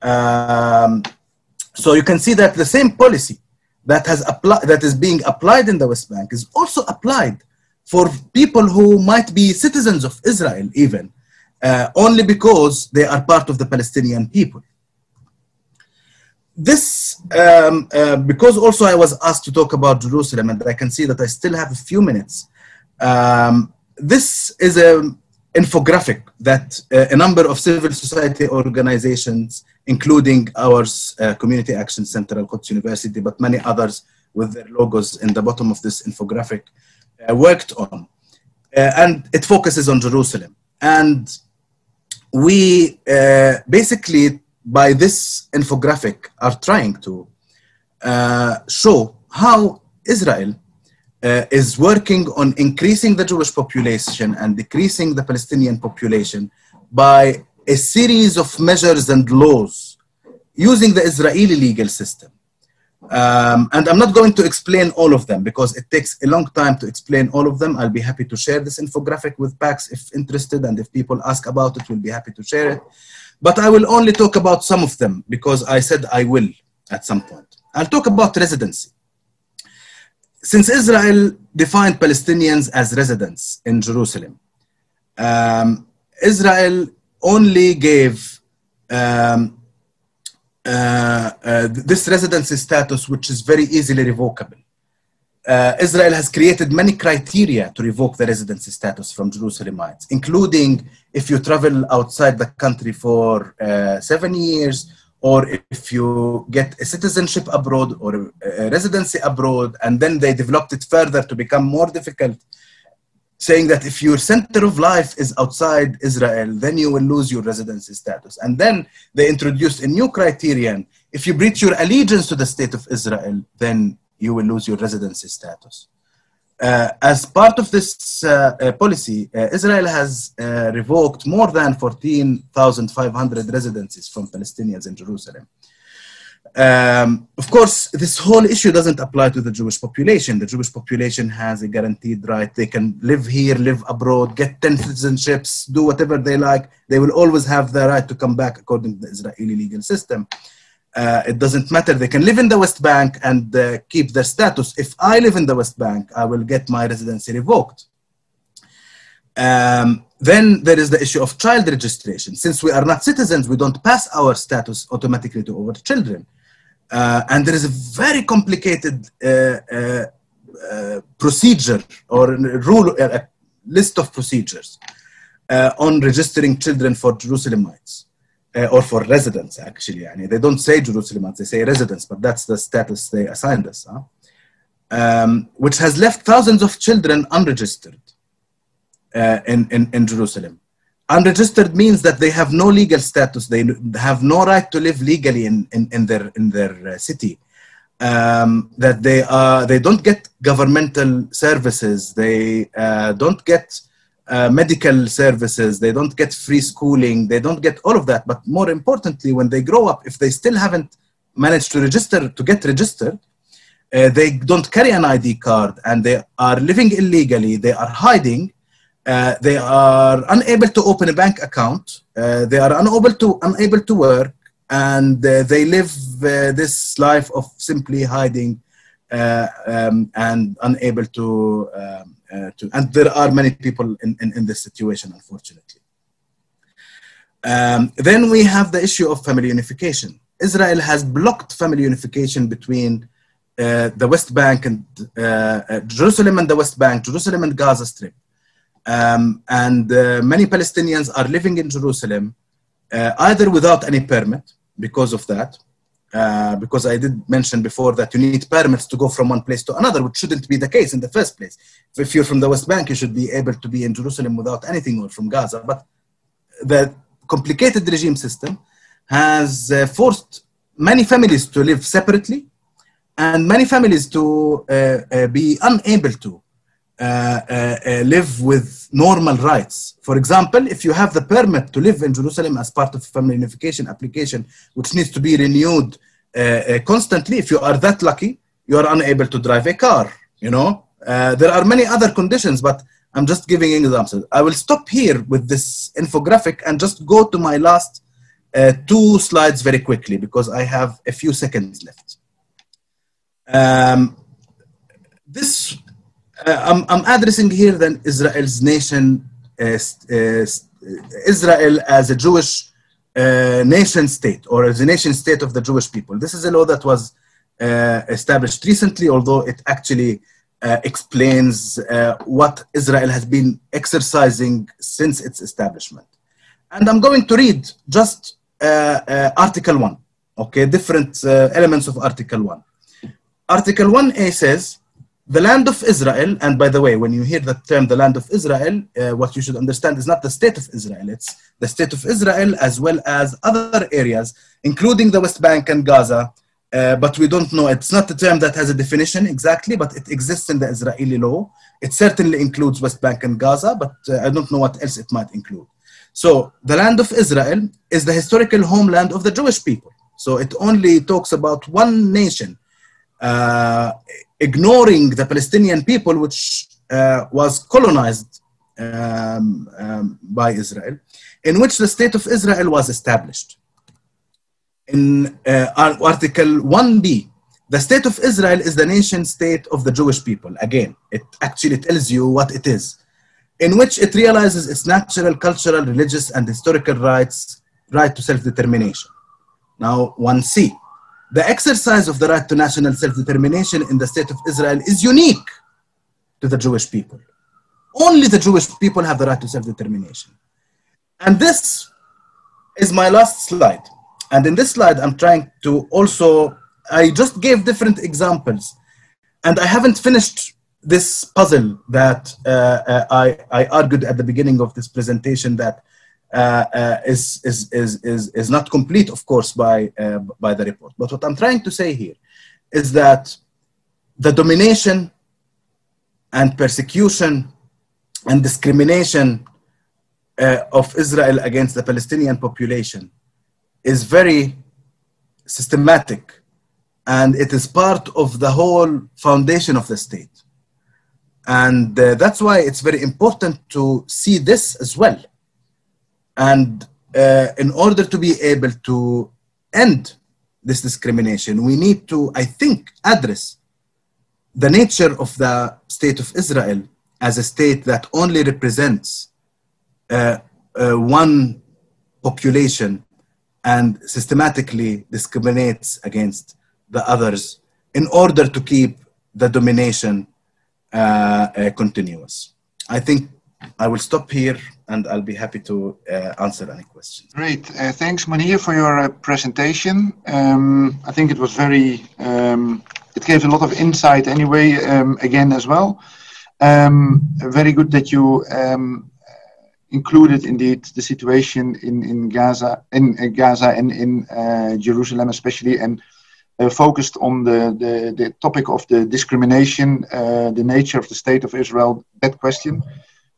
Um, so you can see that the same policy that has applied that is being applied in the West Bank is also applied for people who might be citizens of Israel, even uh, only because they are part of the Palestinian people. This, um, uh, because also I was asked to talk about Jerusalem, and I can see that I still have a few minutes. Um, this is an infographic that uh, a number of civil society organizations, including ours, uh, Community Action Center, Al Quds University, but many others with their logos in the bottom of this infographic, worked on. Uh, and it focuses on Jerusalem. And we uh, basically, by this infographic, are trying to uh, show how Israel uh, is working on increasing the Jewish population and decreasing the Palestinian population by a series of measures and laws using the Israeli legal system. Um, and I'm not going to explain all of them because it takes a long time to explain all of them. I'll be happy to share this infographic with PAX if interested, and if people ask about it, we'll be happy to share it. But I will only talk about some of them because I said I will at some point. I'll talk about residency. Since Israel defined Palestinians as residents in Jerusalem, um, Israel only gave um, this residency status, which is very easily revocable. Uh, Israel has created many criteria to revoke the residency status from Jerusalemites, including if you travel outside the country for uh, seven years, or if you get a citizenship abroad or a residency abroad, and then they developed it further to become more difficult saying that if your center of life is outside Israel, then you will lose your residency status. And then they introduced a new criterion. If you breach your allegiance to the state of Israel, then you will lose your residency status. Uh, as part of this uh, uh, policy, uh, Israel has uh, revoked more than 14,500 residencies from Palestinians in Jerusalem. Um, of course, this whole issue doesn't apply to the Jewish population. The Jewish population has a guaranteed right. They can live here, live abroad, get 10 citizenships, do whatever they like. They will always have the right to come back according to the Israeli legal system. Uh, it doesn't matter. They can live in the West Bank and uh, keep their status. If I live in the West Bank, I will get my residency revoked. Um, then there is the issue of child registration. Since we are not citizens, we don't pass our status automatically to our children. Uh, and there is a very complicated uh, uh, uh procedure or rule, a list of procedures uh, on registering children for Jerusalemites. Uh, or for residents, actually. They don't say Jerusalemites, they say residents, but that's the status they assigned us, huh? um, which has left thousands of children unregistered in, in, in Jerusalem. Unregistered means that they have no legal status. They have no right to live legally in, in, in their, in their uh, city. Um, that they, are, they don't get governmental services. They uh, don't get uh, medical services. They don't get free schooling. They don't get all of that. But more importantly, when they grow up, if they still haven't managed to register, to get registered, uh, they don't carry an ID card and they are living illegally. They are hiding uh, they are unable to open a bank account. Uh, they are unable to unable to work, and uh, they live uh, this life of simply hiding uh, um, and unable to. Um, to and there are many people in, in, in this situation, unfortunately. Um, then we have the issue of family unification. Israel has blocked family unification between the West Bank and Jerusalem and the West Bank, Jerusalem and Gaza Strip. Um, and uh, many Palestinians are living in Jerusalem uh, either without any permit because of that, uh, because I did mention before that you need permits to go from one place to another, which shouldn't be the case in the first place. If you're from the West Bank, you should be able to be in Jerusalem without anything or from Gaza. But the complicated regime system has uh, forced many families to live separately and many families to uh, uh, be unable to live with normal rights. For example, if you have the permit to live in Jerusalem as part of a family unification application, which needs to be renewed constantly, if you are that lucky, you are unable to drive a car. You know, there are many other conditions, but I'm just giving examples. I will stop here with this infographic and just go to my last uh, two slides very quickly because I have a few seconds left. Um, this uh, I'm, I'm addressing here then Israel's nation, uh, uh, Israel as a Jewish uh, nation state or as a nation state of the Jewish people. This is a law that was uh, established recently, although it actually uh, explains uh, what Israel has been exercising since its establishment. And I'm going to read just uh, uh Article 1, okay, different uh, elements of Article 1. Article 1A says, the land of Israel, and by the way, when you hear the term the land of Israel, uh, what you should understand is not the state of Israel, it's the state of Israel as well as other areas, including the West Bank and Gaza, uh, but we don't know. It's not a term that has a definition exactly, but it exists in the Israeli law. It certainly includes West Bank and Gaza, but uh, I don't know what else it might include. So the land of Israel is the historical homeland of the Jewish people. So it only talks about one nation, ignoring the Palestinian people, which uh, was colonized um, um, by Israel, in which the state of Israel was established in uh, Article 1b, the state of Israel is the nation state of the Jewish people. Again, it actually tells you what it is, in which it realizes its natural, cultural, religious, and historical rights, right to self-determination. Now, 1c, the exercise of the right to national self-determination in the state of Israel is unique to the Jewish people. Only the Jewish people have the right to self-determination. And this is my last slide. And in this slide, I'm trying to also, I just gave different examples. And I haven't finished this puzzle that uh, uh, I, I argued at the beginning of this presentation that is, is, is, is, is not complete, of course, by, uh, by the report. But what I'm trying to say here is that the domination and persecution and discrimination uh, of Israel against the Palestinian population is very systematic and it is part of the whole foundation of the state. And uh, that's why it's very important to see this as well. And uh, in order to be able to end this discrimination, we need to, I think, address the nature of the state of Israel as a state that only represents uh, uh one population and systematically discriminates against the others in order to keep the domination uh, uh, continuous. I think I will stop here and I'll be happy to uh, answer any questions. Great. Uh, thanks, Munir, for your uh, presentation. Um, I think it was very, um, it gave a lot of insight anyway, um, again as well. Um, very good that you um, included indeed the situation in, in Gaza, in uh, Gaza and in uh, Jerusalem especially, and uh, focused on the, the, the, topic of the discrimination, uh, the nature of the state of Israel, that question.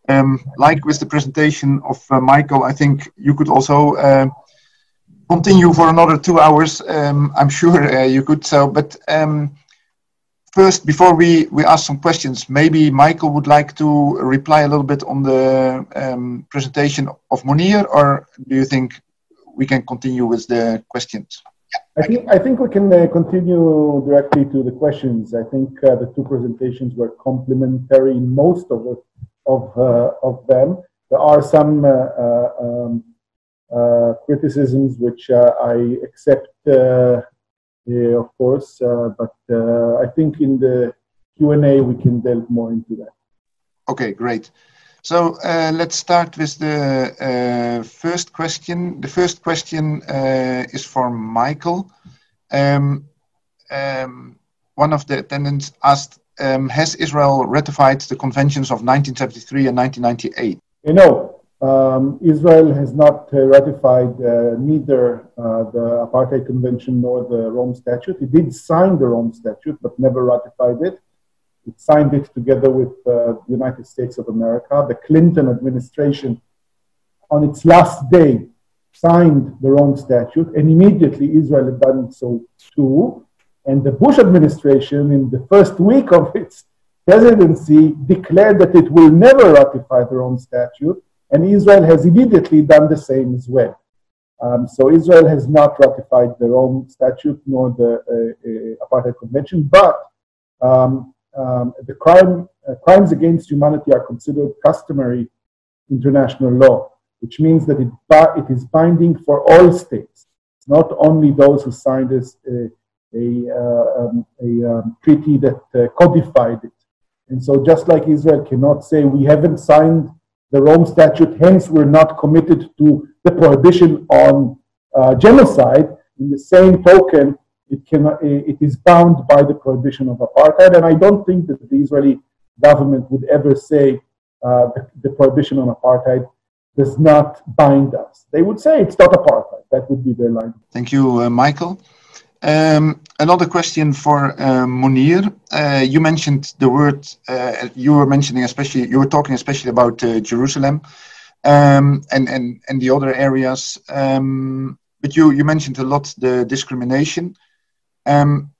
Um, like with the presentation of uh, Michael, I think you could also uh, continue for another two hours. Um, I'm sure you could. So, but um, first, before we, we ask some questions, maybe Michael would like to reply a little bit on the um, presentation of Munir, or do you think we can continue with the questions? I think I think we can uh, continue directly to the questions. I think uh, the two presentations were complementary in most of it, of uh, of them. There are some uh, uh, um, criticisms which I accept of course. But I think in the Q&A we can delve more into that. Okay, great. So uh, let's start with the uh, first question. The first question uh, is for Michael. Um, um, one of the attendants asked, um, has Israel ratified the conventions of 1973 and 1998? You know, um, Israel has not uh, ratified uh, neither uh, the Apartheid Convention nor the Rome Statute. It did sign the Rome Statute, but never ratified it. It signed it together with uh, the United States of America. The Clinton administration, on its last day, signed the Rome Statute, and immediately Israel had done so too. And the Bush administration, in the first week of its presidency, declared that it will never ratify the Rome Statute and Israel has immediately done the same as well. Um, so Israel has not ratified the Rome Statute nor the uh, uh, Apartheid Convention, but um, um, the crime, uh, crimes against humanity are considered customary international law, which means that it, it is binding for all states, not only those who signed this, a, uh, um, a um, treaty that uh, codified it. And so, just like Israel cannot say, we haven't signed the Rome Statute, hence we're not committed to the prohibition on uh, genocide, in the same token, it, cannot, it is bound by the prohibition of apartheid. And I don't think that the Israeli government would ever say uh, the, the prohibition on apartheid does not bind us. They would say it's not apartheid. That would be their line. Thank you, uh, Michael. Um, another question for uh, Munir. Uh, you mentioned the word, uh, you were mentioning especially, you were talking especially about uh, Jerusalem um, and, and, and the other areas. Um, but you, you mentioned a lot the discrimination. Um,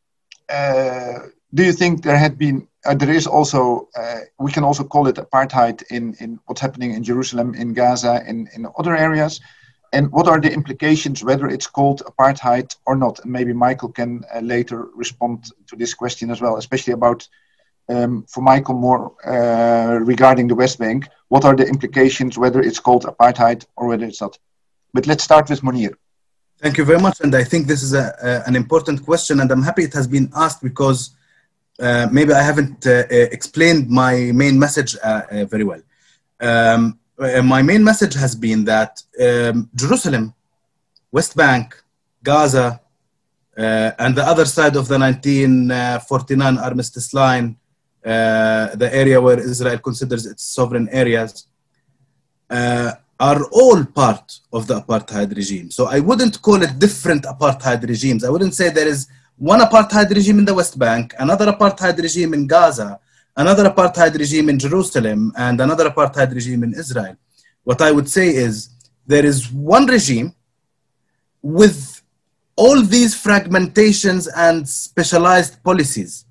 uh, do you think there had been, uh, there is also, we can also call it apartheid in, in what's happening in Jerusalem, in Gaza, in, in other areas? And what are the implications whether it's called apartheid or not? And maybe michael can uh, later respond to this question as well especially about um, for michael more uh, regarding the west bank what are the implications whether it's called apartheid or whether it's not? But let's start with Munir. thank you very much and i think this is a, a, an important question and i'm happy it has been asked because uh, maybe i haven't uh, uh, explained my main message uh, very well. Um, uh, my main message has been that um, Jerusalem, West Bank, Gaza, uh, and the other side of the 1949 armistice line, uh, the area where Israel considers its sovereign areas, uh, are all part of the apartheid regime. So I wouldn't call it different apartheid regimes. I wouldn't say there is one apartheid regime in the West Bank, another apartheid regime in Gaza, another apartheid regime in Jerusalem and another apartheid regime in Israel. What I would say is there is one regime with all these fragmentations and specialized policies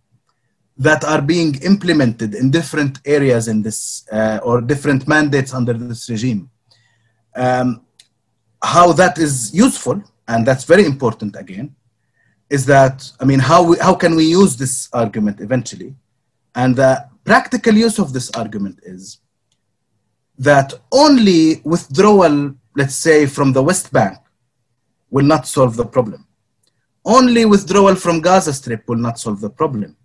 that are being implemented in different areas in this uh, or different mandates under this regime. Um, how that is useful, and that's very important again, is that, I mean, how, we, how can we use this argument eventually? And the practical use of this argument is that only withdrawal, let's say, from the West Bank will not solve the problem. Only withdrawal from Gaza Strip will not solve the problem.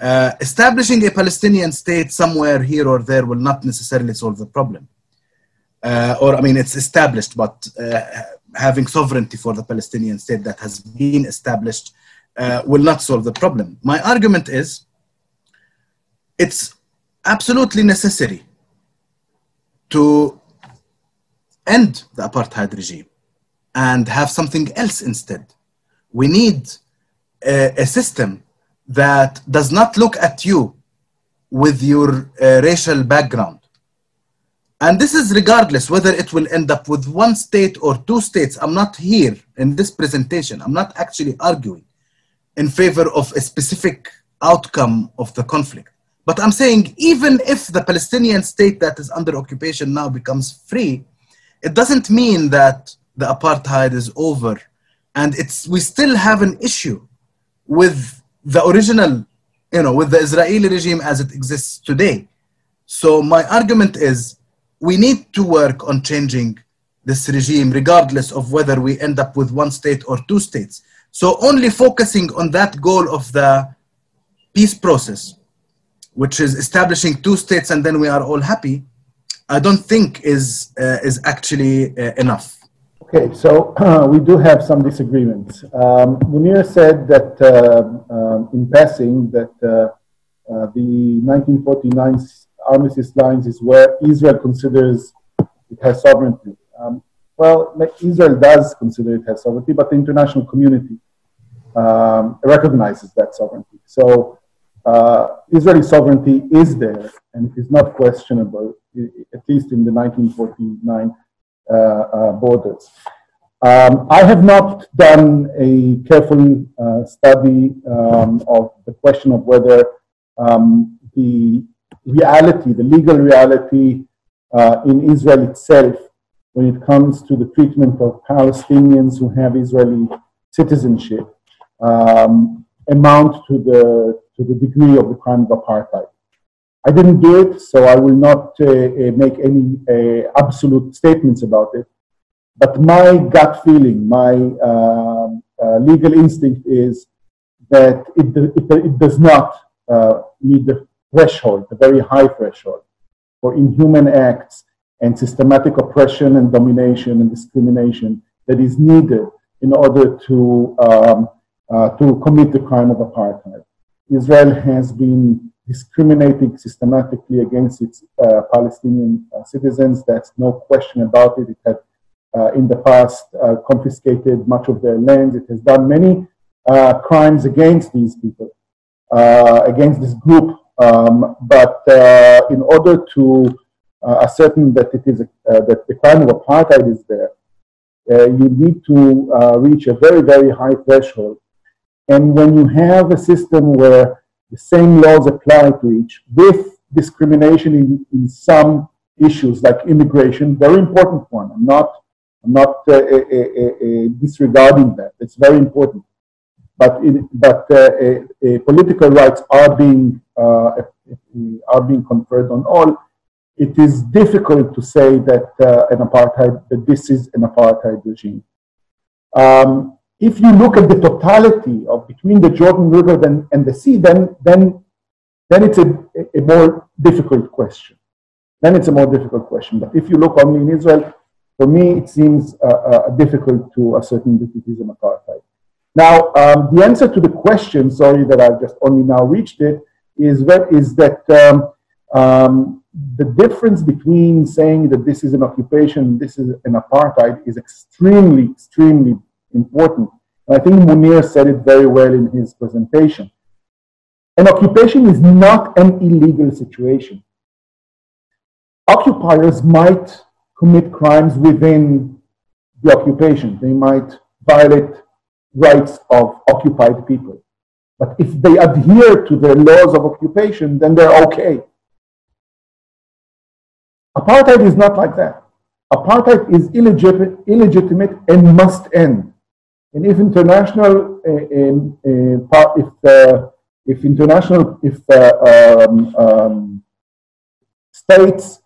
Uh, establishing a Palestinian state somewhere here or there will not necessarily solve the problem. Uh, or, I mean, it's established, but uh, having sovereignty for the Palestinian state that has been established uh, will not solve the problem. My argument is it's absolutely necessary to end the apartheid regime and have something else instead. We need a, a system that does not look at you with your uh, racial background. And this is regardless whether it will end up with one state or two states. I'm not here in this presentation. I'm not actually arguing in favor of a specific outcome of the conflict. But I'm saying even if the Palestinian state that is under occupation now becomes free, it doesn't mean that the apartheid is over. And it's we still have an issue with the original, you know, with the Israeli regime as it exists today. So my argument is we need to work on changing this regime regardless of whether we end up with one state or two states. So only focusing on that goal of the peace process which is establishing two states and then we are all happy, I don't think is, uh, is actually uh, enough. Okay, so uh, [CLEARS THROAT] we do have some disagreements. Um, Munir said that uh, um, in passing that uh, uh, the 1949 armistice lines is where Israel considers it has sovereignty. Um, well, Israel does consider it has sovereignty, but the international community um, recognizes that sovereignty. So uh, Israeli sovereignty is there and it is not questionable, at least in the 1949 uh, uh, borders. Um, I have not done a careful uh, study um, of the question of whether um, the reality, the legal reality uh, in Israel itself, when it comes to the treatment of Palestinians who have Israeli citizenship, um, amount to the to the degree of the crime of apartheid. I didn't do it, so I will not uh, uh, make any uh, absolute statements about it. But my gut feeling, my um, legal instinct is that it, it, it does not meet the threshold, the very high threshold for inhuman acts and systematic oppression and domination and discrimination that is needed in order to, um, uh, to commit the crime of apartheid. Israel has been discriminating systematically against its uh, Palestinian uh, citizens. That's no question about it. It had uh, in the past uh, confiscated much of their lands. It has done many uh, crimes against these people, against this group. Um, but in order to ascertain that it is that the crime of apartheid is there, you need to reach a very very high threshold. And when you have a system where the same laws apply to each with discrimination in, in some issues like immigration, very important one. I'm not I'm not uh, uh, disregarding that. It's very important. But, it, but uh, political rights are being, are being conferred on all. It is difficult to say that an apartheid, that this is an apartheid regime. Um, if you look at the totality of between the Jordan River and, and the sea, then, then, then it's a, a more difficult question. Then it's a more difficult question. But if you look only in Israel, for me, it seems uh, uh, difficult to ascertain that it is an apartheid. Now, um, the answer to the question, sorry that I've just only now reached it, is that, is that um, um, the difference between saying that this is an occupation, this is an apartheid, is extremely, extremely important. And I think Munir said it very well in his presentation. An occupation is not an illegal situation. Occupiers might commit crimes within the occupation. They might violate rights of occupied people. But if they adhere to the laws of occupation, then they're okay. Apartheid is not like that. Apartheid is illegitimate, illegitimate and must end. And if international, uh, uh, if uh, if international, if um, um, states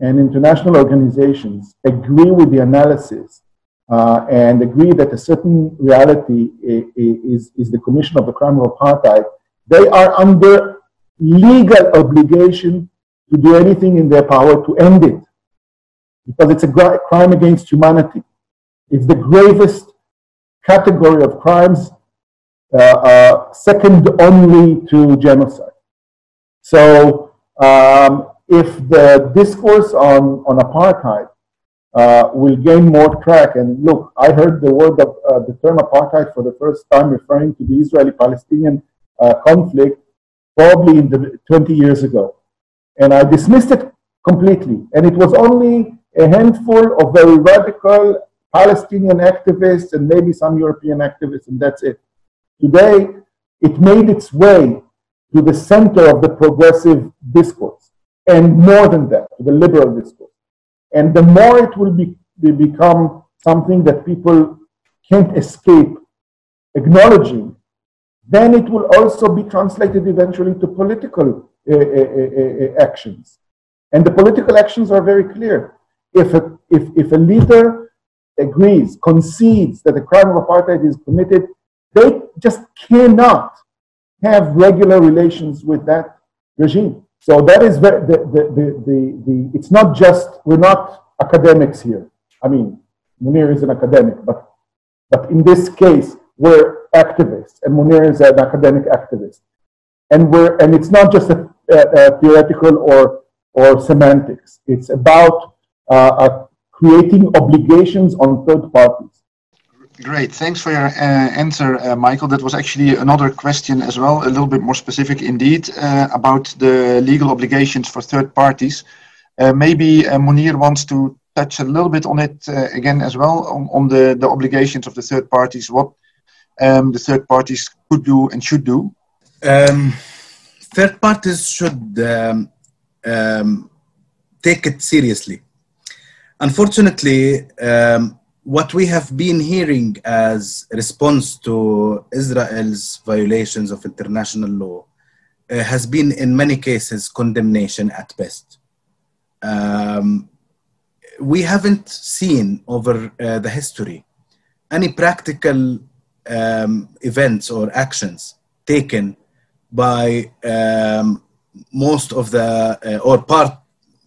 and international organizations agree with the analysis uh, and agree that a certain reality is, is the commission of the crime of apartheid, they are under legal obligation to do anything in their power to end it. Because it's a crime against humanity. It's the gravest category of crimes, uh, uh, second only to genocide. So um, if the discourse on, on apartheid uh, will gain more track, and look, I heard the word of uh, the term apartheid for the first time referring to the Israeli-Palestinian uh, conflict probably in the 20 years ago, and I dismissed it completely. And it was only a handful of very radical Palestinian activists and maybe some European activists, and that's it. Today, it made its way to the center of the progressive discourse and more than that, to the liberal discourse. And the more it will be, become something that people can't escape acknowledging, then it will also be translated eventually to political uh, uh, uh, actions. And the political actions are very clear. If a, if, if a leader agrees, concedes that the crime of apartheid is committed, they just cannot have regular relations with that regime. So that is the, the, the, the, the, it's not just, we're not academics here. I mean, Munir is an academic, but, but in this case, we're activists, and Munir is an academic activist. And we're, and it's not just a, a, a theoretical or, or semantics. It's about uh, creating obligations on third parties. Great, thanks for your uh, answer, uh, Michael. That was actually another question as well, a little bit more specific indeed, uh, about the legal obligations for third parties. Uh, maybe uh, Munir wants to touch a little bit on it uh, again as well, on, on, the, the obligations of the third parties, what um, the third parties could do and should do. Um, third parties should um, um take it seriously. Unfortunately, um, what we have been hearing as response to Israel's violations of international law uh, has been in many cases condemnation at best. Um, we haven't seen over uh, the history any practical um, events or actions taken by um, most of the uh, or part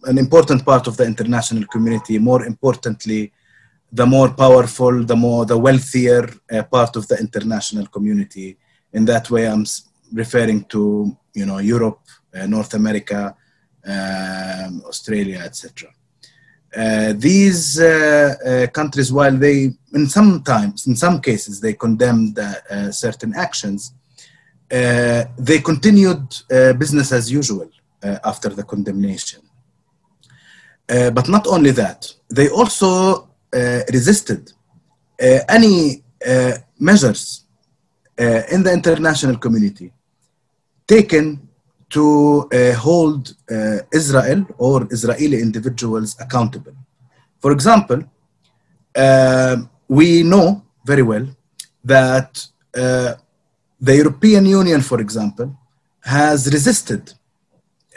an important part of the international community. More importantly the more powerful the more the wealthier uh, part of the international community. In that way i'm referring to you know europe uh, north america um, australia etc uh, these uh, uh, countries while they in some times in some cases they condemned uh, certain actions they continued business as usual after the condemnation but not only that they also uh, resisted uh, any uh, measures in the international community taken to hold Israel or Israeli individuals accountable. For example, we know very well that uh, the European Union, for example, has resisted uh, uh,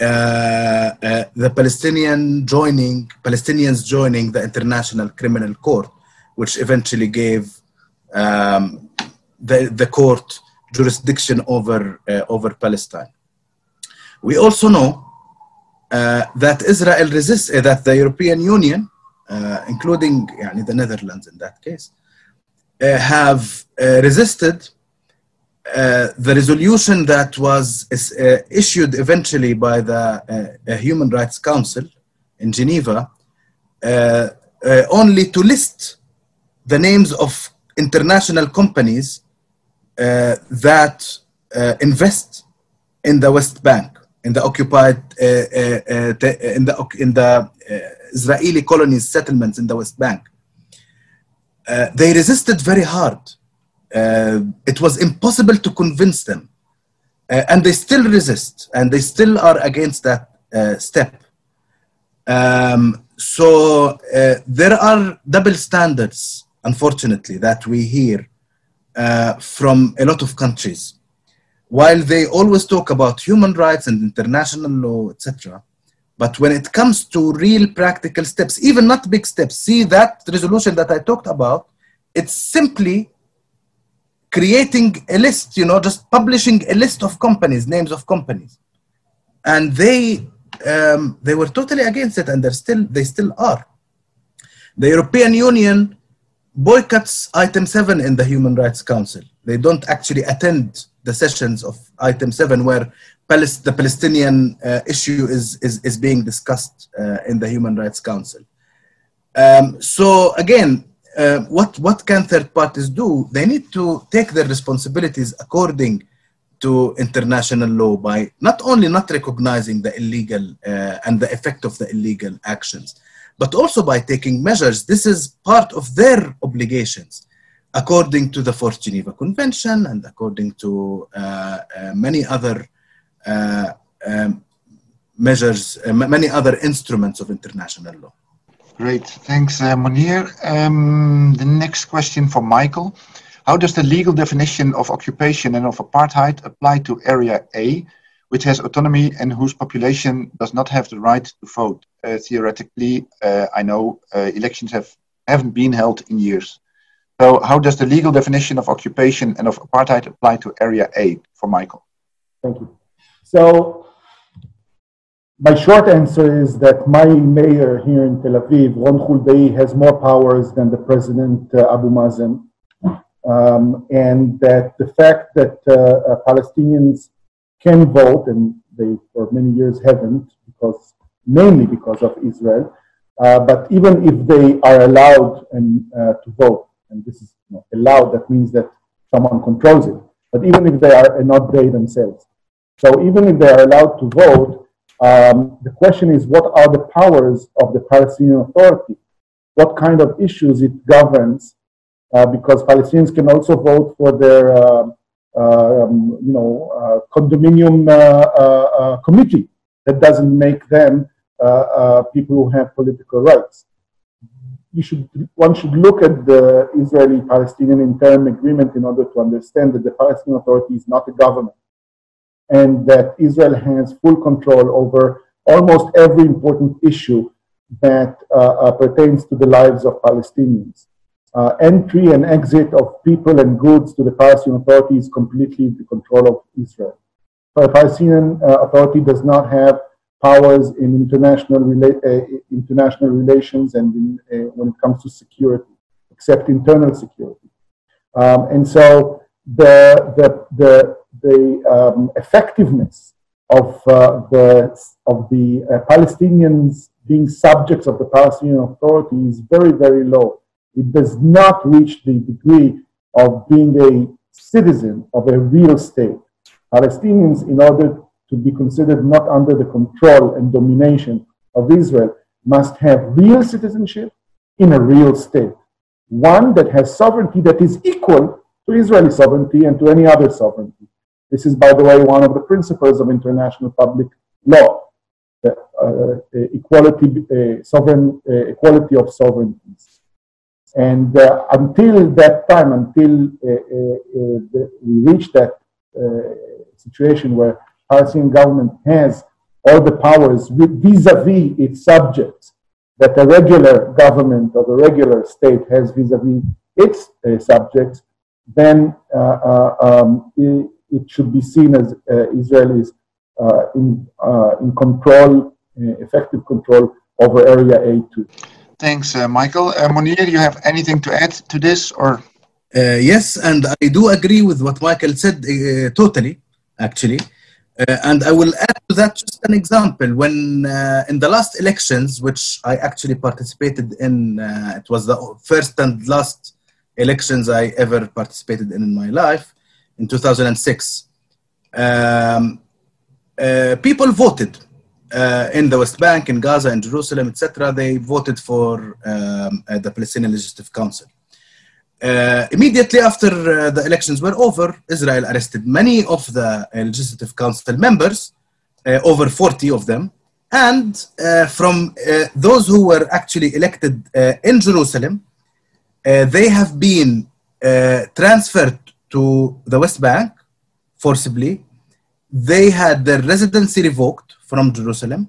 uh, uh, the Palestinian joining Palestinians joining the International Criminal Court, which eventually gave um, the the court jurisdiction over uh, over Palestine. We also know uh, that Israel resists, uh, that the European Union, uh, including yani, the Netherlands in that case, have resisted uh, the resolution that was uh, issued eventually by the uh, Human Rights Council in Geneva uh, uh, only to list the names of international companies that invest in the West Bank, in the occupied, in the, in the Israeli colonies settlements in the West Bank. they resisted very hard uh, it was impossible to convince them. Uh, and they still resist and they still are against that uh, step. Um, so there are double standards, unfortunately, that we hear from a lot of countries while they always talk about human rights and international law, etc., but when it comes to real practical steps, even not big steps, see that resolution that I talked about, it's simply creating a list, you know, just publishing a list of companies, names of companies. And they, um, they were totally against it and they're still, they still are. The European Union boycotts item seven in the Human Rights Council. They don't actually attend the sessions of item seven where Palest- the Palestinian uh, issue is, is, is being discussed uh, in the Human Rights Council. Um, so again, uh, what, what can third parties do? They need to take their responsibilities according to international law by not only not recognizing the illegal uh, and the effect of the illegal actions, but also by taking measures. This is part of their obligations according to the Fourth Geneva Convention and according to uh, uh many other uh, um, measures, many other instruments of international law. Great, thanks, uh, Munir. Um, the next question for Michael. How does the legal definition of occupation and of apartheid apply to Area A, which has autonomy and whose population does not have the right to vote? Uh, theoretically, uh, I know elections have, haven't been held in years. So how does the legal definition of occupation and of apartheid apply to Area A for Michael? Thank you. So my short answer is that my mayor here in Tel Aviv, Ron Huldai, has more powers than the president uh, Abu Mazen. Um, and that the fact that uh, uh, Palestinians can vote, and they for many years haven't, because mainly because of Israel, uh, but even if they are allowed and, uh, to vote, and this is you know, allowed, that means that someone controls it. But even if they are not they themselves, so even if they are allowed to vote, um, the question is, what are the powers of the Palestinian Authority? What kind of issues it governs? Uh, because Palestinians can also vote for their, uh, uh um, you know, uh, condominium uh, committee. That doesn't make them people who have political rights. You should, one should look at the Israeli-Palestinian interim agreement in order to understand that the Palestinian Authority is not a government and that Israel has full control over almost every important issue that uh, uh, pertains to the lives of Palestinians. Uh, entry and exit of people and goods to the Palestinian Authority is completely in the control of Israel. the Palestinian Authority does not have powers in international, rela- uh, international relations and in, uh, when it comes to security, except internal security. Um, and so the, the, the, the um, effectiveness of, uh, the, of the Palestinians being subjects of the Palestinian Authority is very, very low. It does not reach the degree of being a citizen of a real state. Palestinians, in order to be considered not under the control and domination of Israel must have real citizenship in a real state. One that has sovereignty that is equal to Israeli sovereignty and to any other sovereignty. This is, by the way, one of the principles of international public law. The, uh, equality, uh, sovereign, uh, equality of sovereignties. And uh, until that time, until uh, uh, we reach that situation where Palestinian government has all the powers vis-a-vis its subjects that a regular government or the regular state has vis-a-vis its uh, subjects, then uh, uh, um, it, it, should be seen as uh, Israelis uh, in, uh, in control, effective control over Area A2. Thanks, Michael. Munir, you have anything to add to this or? yes, and I do agree with what Michael said totally, actually. Uh, and I will add to that just an example. When uh, in the last elections, which I actually participated in, uh, it was the first and last elections I ever participated in in my life in 2006. Um, uh, people voted uh, in the West Bank, in Gaza, in Jerusalem, etc. They voted for um, uh, the Palestinian Legislative Council. Uh, immediately after uh, the elections were over, Israel arrested many of the uh, Legislative Council members, over 40 of them, and from those who were actually elected in Jerusalem, they have been transferred to the West Bank forcibly. They had their residency revoked from Jerusalem,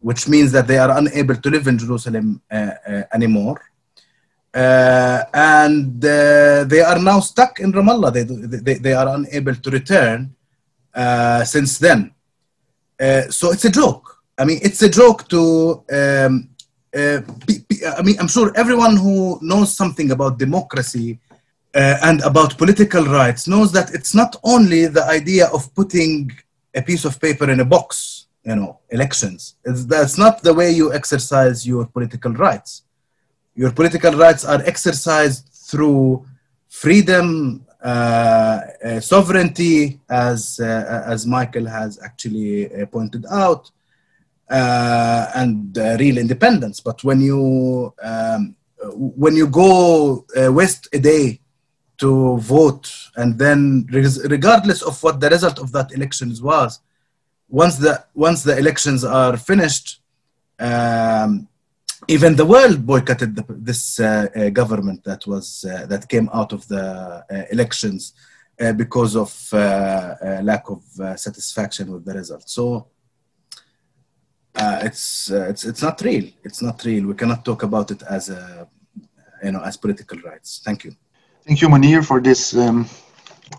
which means that they are unable to live in Jerusalem anymore uh, and uh, they are now stuck in Ramallah. They, they, they are unable to return uh, since then. Uh, so it's a joke. I mean, it's a joke to. Um, uh, I mean, I'm sure everyone who knows something about democracy uh, and about political rights knows that it's not only the idea of putting a piece of paper in a box, you know, elections. It's, that's not the way you exercise your political rights your political rights are exercised through freedom, uh, uh, sovereignty, as uh, as Michael has actually uh, pointed out, uh, and uh, real independence. But when you um, when you go west a day to vote, and then regardless of what the result of that elections was, once the once the elections are finished. Um, even the world boycotted the, this uh, uh, government that was uh, that came out of the uh, elections uh, because of uh, lack of satisfaction with the result So it's it's it's not real. It's not real. We cannot talk about it as a you know as political rights. Thank you. Thank you, Munir, for this um,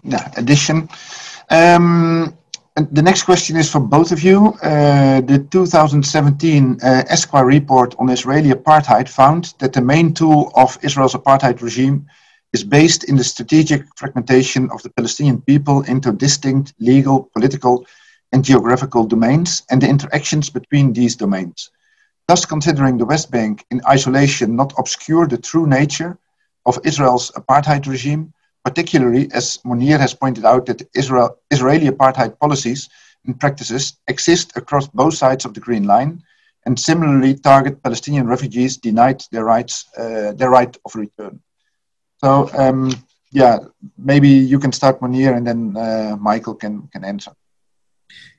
yeah, addition. Um, the next question is for both of you. Uh, the 2017 uh, ESCWA report on Israeli apartheid found that the main tool of Israel's apartheid regime is based in the strategic fragmentation of the Palestinian people into distinct legal, political, and geographical domains and the interactions between these domains. Thus, considering the West Bank in isolation not obscure the true nature of Israel's apartheid regime, particularly as Munir has pointed out that Israel, Israeli apartheid policies and practices exist across both sides of the Green Line and similarly target Palestinian refugees denied their rights, uh, their right of return. So um, yeah, maybe you can start Munir and then uh, Michael can, can answer.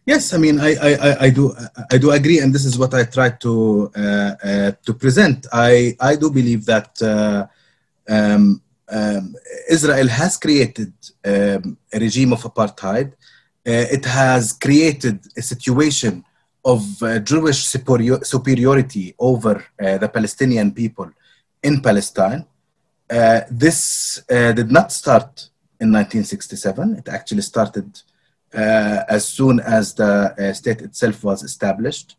Yes, I mean I, I, I do I do agree, and this is what I try to uh, uh, to present. I I do believe that uh, um, um, Israel has created um, a regime of apartheid. Uh, it has created a situation of uh, Jewish superior superiority over uh, the Palestinian people in Palestine. Uh, this uh, did not start in 1967. It actually started uh, as soon as the state itself was established.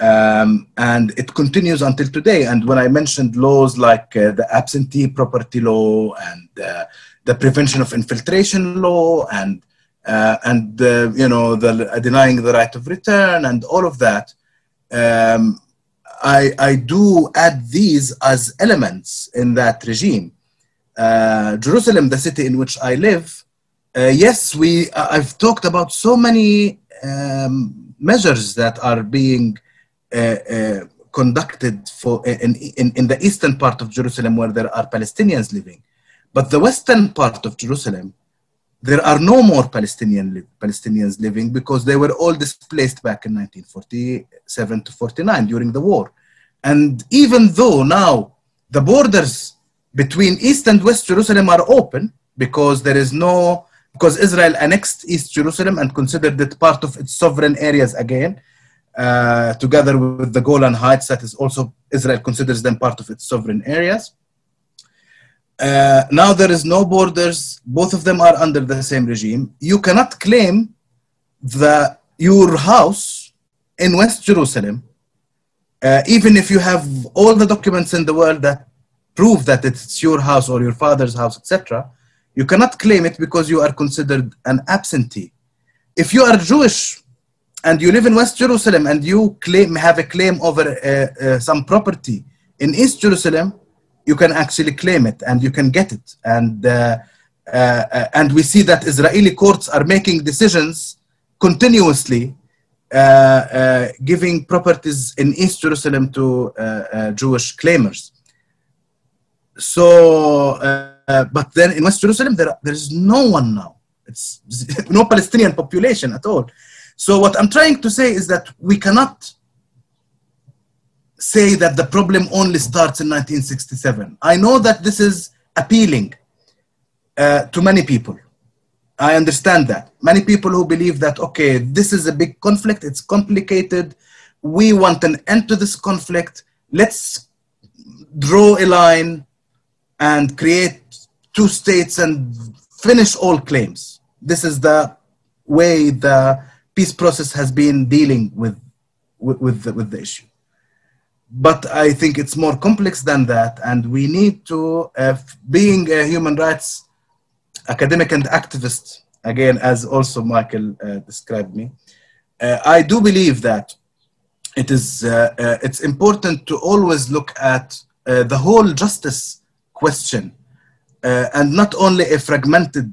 Um, and it continues until today. And when I mentioned laws like uh, the absentee property law and uh, the prevention of infiltration law and uh, and you know the denying the right of return and all of that, um, I, I do add these as elements in that regime. Uh, Jerusalem, the city in which I live, uh, yes, we. I've talked about so many um, measures that are being Uh, uh, conducted for uh, in, in, in the eastern part of Jerusalem where there are Palestinians living. But the western part of Jerusalem, there are no more Palestinian li Palestinians living because they were all displaced back in 1947 to 49 during the war. And even though now the borders between East and West Jerusalem are open because there is no, because Israel annexed East Jerusalem and considered it part of its sovereign areas again, uh, together with the Golan Heights, that is also Israel considers them part of its sovereign areas. Uh, now there is no borders, both of them are under the same regime. You cannot claim that your house in West Jerusalem, uh, even if you have all the documents in the world that prove that it's your house or your father's house, etc., you cannot claim it because you are considered an absentee. If you are Jewish and you live in West Jerusalem and you claim have a claim over uh, uh, some property in East Jerusalem, you can actually claim it and you can get it. And uh, uh, uh and we see that Israeli courts are making decisions continuously, uh, giving properties in East Jerusalem to Jewish claimers. So, but then in West Jerusalem, there there is no one now. It's [LAUGHS] no Palestinian population at all. So what I'm trying to say is that we cannot say that the problem only starts in 1967. I know that this is appealing uh, to many people. I understand that. Many people who believe that, okay, this is a big conflict, it's complicated, we want an end to this conflict, let's draw a line and create two states and finish all claims. This is the way the peace process has been dealing with with with the, with the issue. But i think it's more complex than that and we need to uh, being a human rights academic and activist again as also michael uh, described me uh, i do believe that it is uh, uh, it's important to always look at uh, the whole justice question and not only a fragmented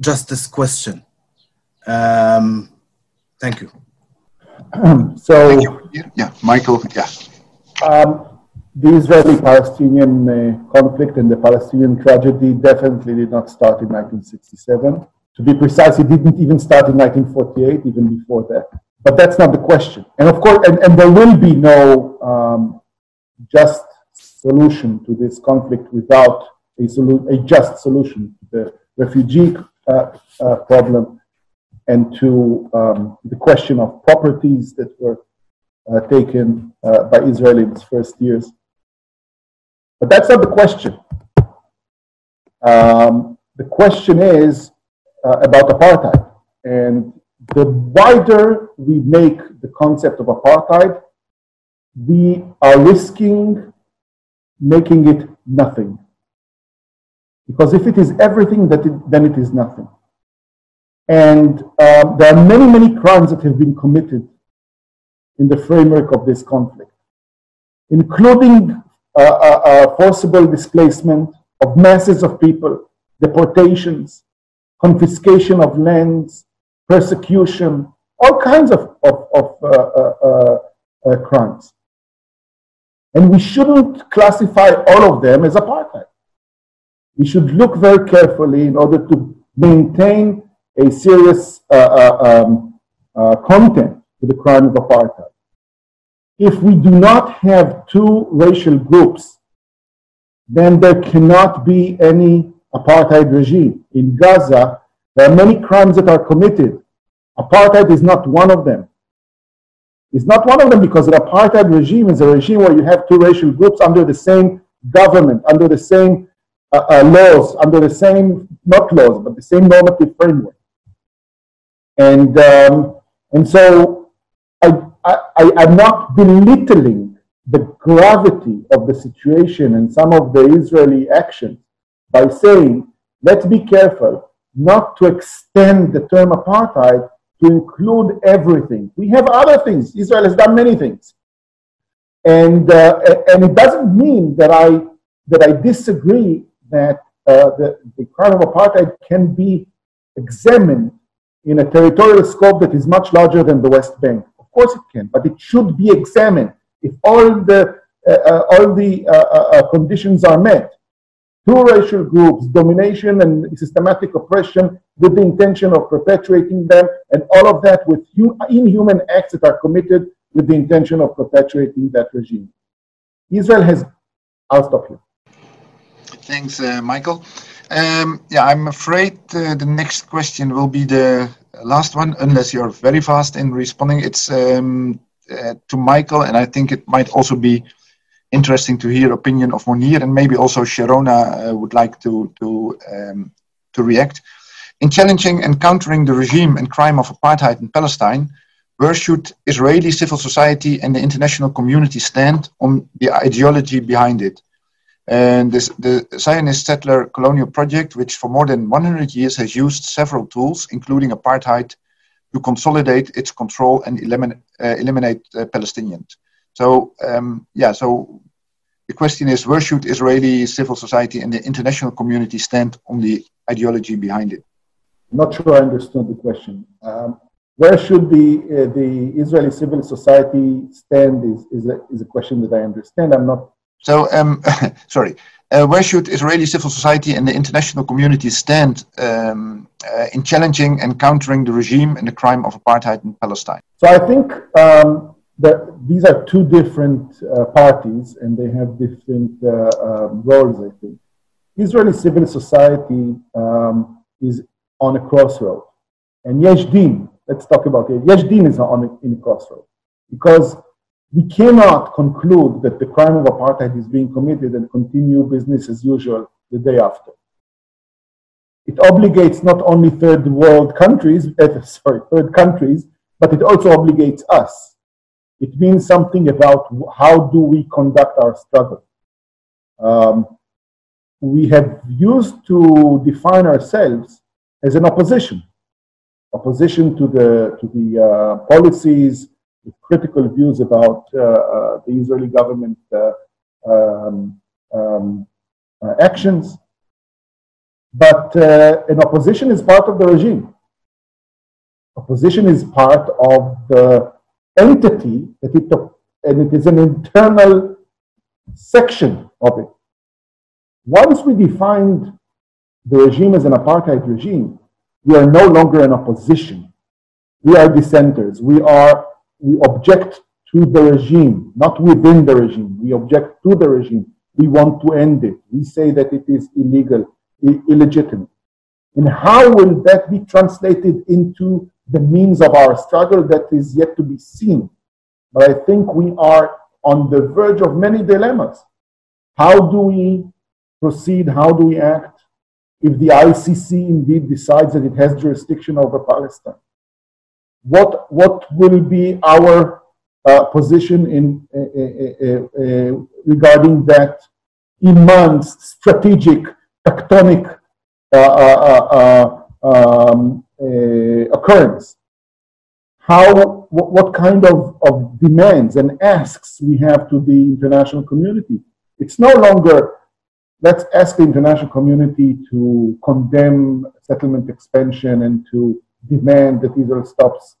justice question. Um, Thank you. [CLEARS THROAT] so, Thank you. Yeah, Michael, yeah. Um, the Israeli-Palestinian uh, conflict and the Palestinian tragedy definitely did not start in 1967. To be precise, it didn't even start in 1948, even before that. But that's not the question. And of course, and, and there will be no um, just solution to this conflict without a, solu- a just solution to the refugee uh, uh, problem and to um, the question of properties that were uh, taken uh, by Israel in its first years. But that's not the question. Um, the question is uh, about apartheid. And the wider we make the concept of apartheid, we are risking making it nothing. Because if it is everything, that it, then it is nothing. And uh, there are many, many crimes that have been committed in the framework of this conflict, including uh, uh, uh, forcible displacement of masses of people, deportations, confiscation of lands, persecution, all kinds of, of, of uh, uh, crimes. And we shouldn't classify all of them as apartheid. We should look very carefully in order to maintain a serious uh, uh, um, uh, content to the crime of apartheid. If we do not have two racial groups, then there cannot be any apartheid regime. In Gaza, there are many crimes that are committed. Apartheid is not one of them. It's not one of them because an apartheid regime is a regime where you have two racial groups under the same government, under the same uh, uh, laws, under the same, not laws, but the same normative framework. And, um, and so I, I, I'm not belittling the gravity of the situation and some of the Israeli actions by saying, let's be careful not to extend the term apartheid to include everything. We have other things. Israel has done many things. And, uh, and it doesn't mean that I, that I disagree that uh, the, the crime of apartheid can be examined in a territorial scope that is much larger than the West Bank. Of course it can, but it should be examined if all the, uh, uh all the uh, uh, conditions are met. Two racial groups, domination and systematic oppression with the intention of perpetuating them, and all of that with inhuman acts that are committed with the intention of perpetuating that regime. Israel has, I'll stop here. Thanks, uh, Michael. Um, yeah, I'm afraid uh, the next question will be the last one, unless you're very fast in responding. It's um, uh, to Michael, and I think it might also be interesting to hear opinion of Munir, and maybe also Sharona uh, would like to to um, to react. In challenging and countering the regime and crime of apartheid in Palestine, where should Israeli civil society and the international community stand on the ideology behind it? And this, the Zionist settler colonial project, which for more than 100 years has used several tools, including apartheid, to consolidate its control and eliminate, uh, eliminate uh, Palestinians. So, um, yeah, so the question is where should Israeli civil society and the international community stand on the ideology behind it? Not sure I understood the question. Um, where should the, uh, the Israeli civil society stand is, is, a, is a question that I understand. I'm not so, um, [LAUGHS] sorry, uh, where should Israeli civil society and the international community stand um, uh, in challenging and countering the regime and the crime of apartheid in Palestine? So, I think um, that these are two different uh, parties and they have different uh, um, roles, I think. Israeli civil society um, is on a crossroad. And Yesh Din, let's talk about it. Yesh Din is on a, in a crossroad because we cannot conclude that the crime of apartheid is being committed and continue business as usual the day after. It obligates not only third world countries, uh, [LAUGHS] sorry, third countries, but it also obligates us. It means something about how do we conduct our struggle. Um, we have used to define ourselves as an opposition, opposition to the to the uh, policies critical views about uh, uh, the Israeli government uh, um, um, actions. But an opposition is part of the regime. Opposition is part of the entity that it, took, and it is an internal section of it. Once we defined the regime as an apartheid regime, we are no longer an opposition. We are dissenters. We are we object to the regime, not within the regime. We object to the regime. We want to end it. We say that it is illegal, illegitimate. And how will that be translated into the means of our struggle that is yet to be seen? But I think we are on the verge of many dilemmas. How do we proceed? How do we act if the ICC indeed decides that it has jurisdiction over Palestine? What what will be our uh, position in uh, uh, regarding that immense strategic tectonic um, occurrence? How what, what kind of, of demands and asks we have to the international community? It's no longer let's ask the international community to condemn settlement expansion and to demand that Israel stops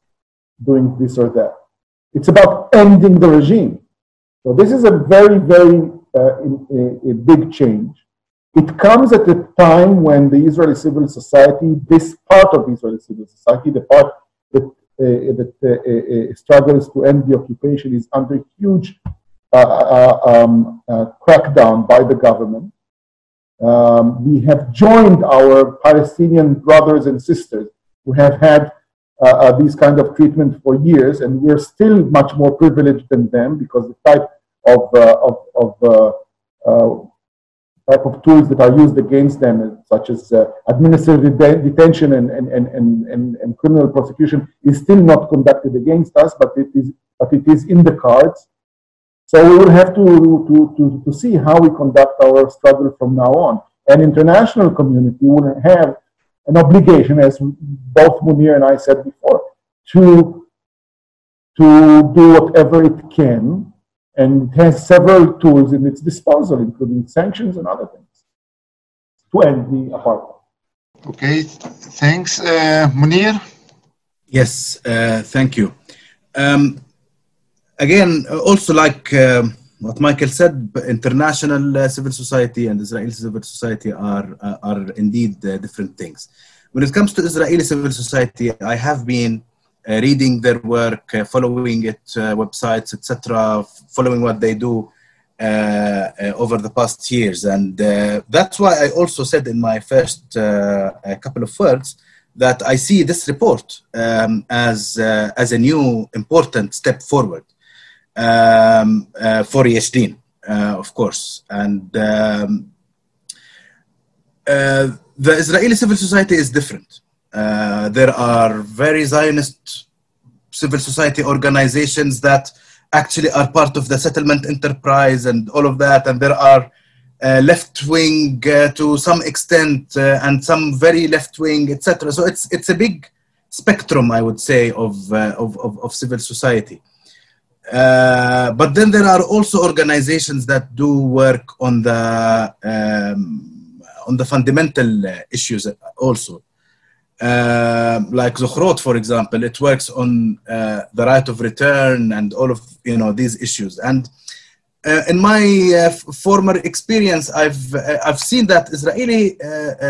doing this or that. It's about ending the regime. So this is a very, very uh, a, a big change. It comes at a time when the Israeli civil society, this part of Israeli civil society, the part that, uh, that uh, uh struggles to end the occupation, is under huge uh, uh, um, crackdown by the government. Um, we have joined our Palestinian brothers and sisters who have had uh, uh, these kind of treatment for years, and we're still much more privileged than them because the type of, uh, of, of type of tools that are used against them, such as uh, administrative de- detention and, and, and, and, and, criminal prosecution, is still not conducted against us, but it is, but it is in the cards. So we will have to, to, to, to see how we conduct our struggle from now on. An international community will have an obligation, as both Munir and I said before, to, to do whatever it can and it has several tools in its disposal, including sanctions and other things, to end the apartheid. Okay, thanks. Uh, Munir? Yes, uh, thank you. Um, again, also like uh, what Michael said, international uh, civil society and Israeli civil society are, uh, are indeed uh, different things. When it comes to Israeli civil society, I have been uh, reading their work, uh, following it, uh, websites, etc., following what they do over the past years. And that's why I also said in my first couple of words that I see this report um, as, as a new important step forward um, for Yesh uh, of course. And um, uh, the Israeli civil society is different. Uh, there are very Zionist civil society organizations that actually are part of the settlement enterprise and all of that. And there are uh, left wing uh, to some extent uh, and some very left wing, etc. So it's, it's a big spectrum, I would say, of, uh, of, of, of, civil society. But then there are also organizations that do work on the um, on the fundamental issues also. Uh, like Zochrot, for example, it works on uh, the right of return and all of you know these issues. And uh, in my uh, former experience, I've uh, I've seen that Israeli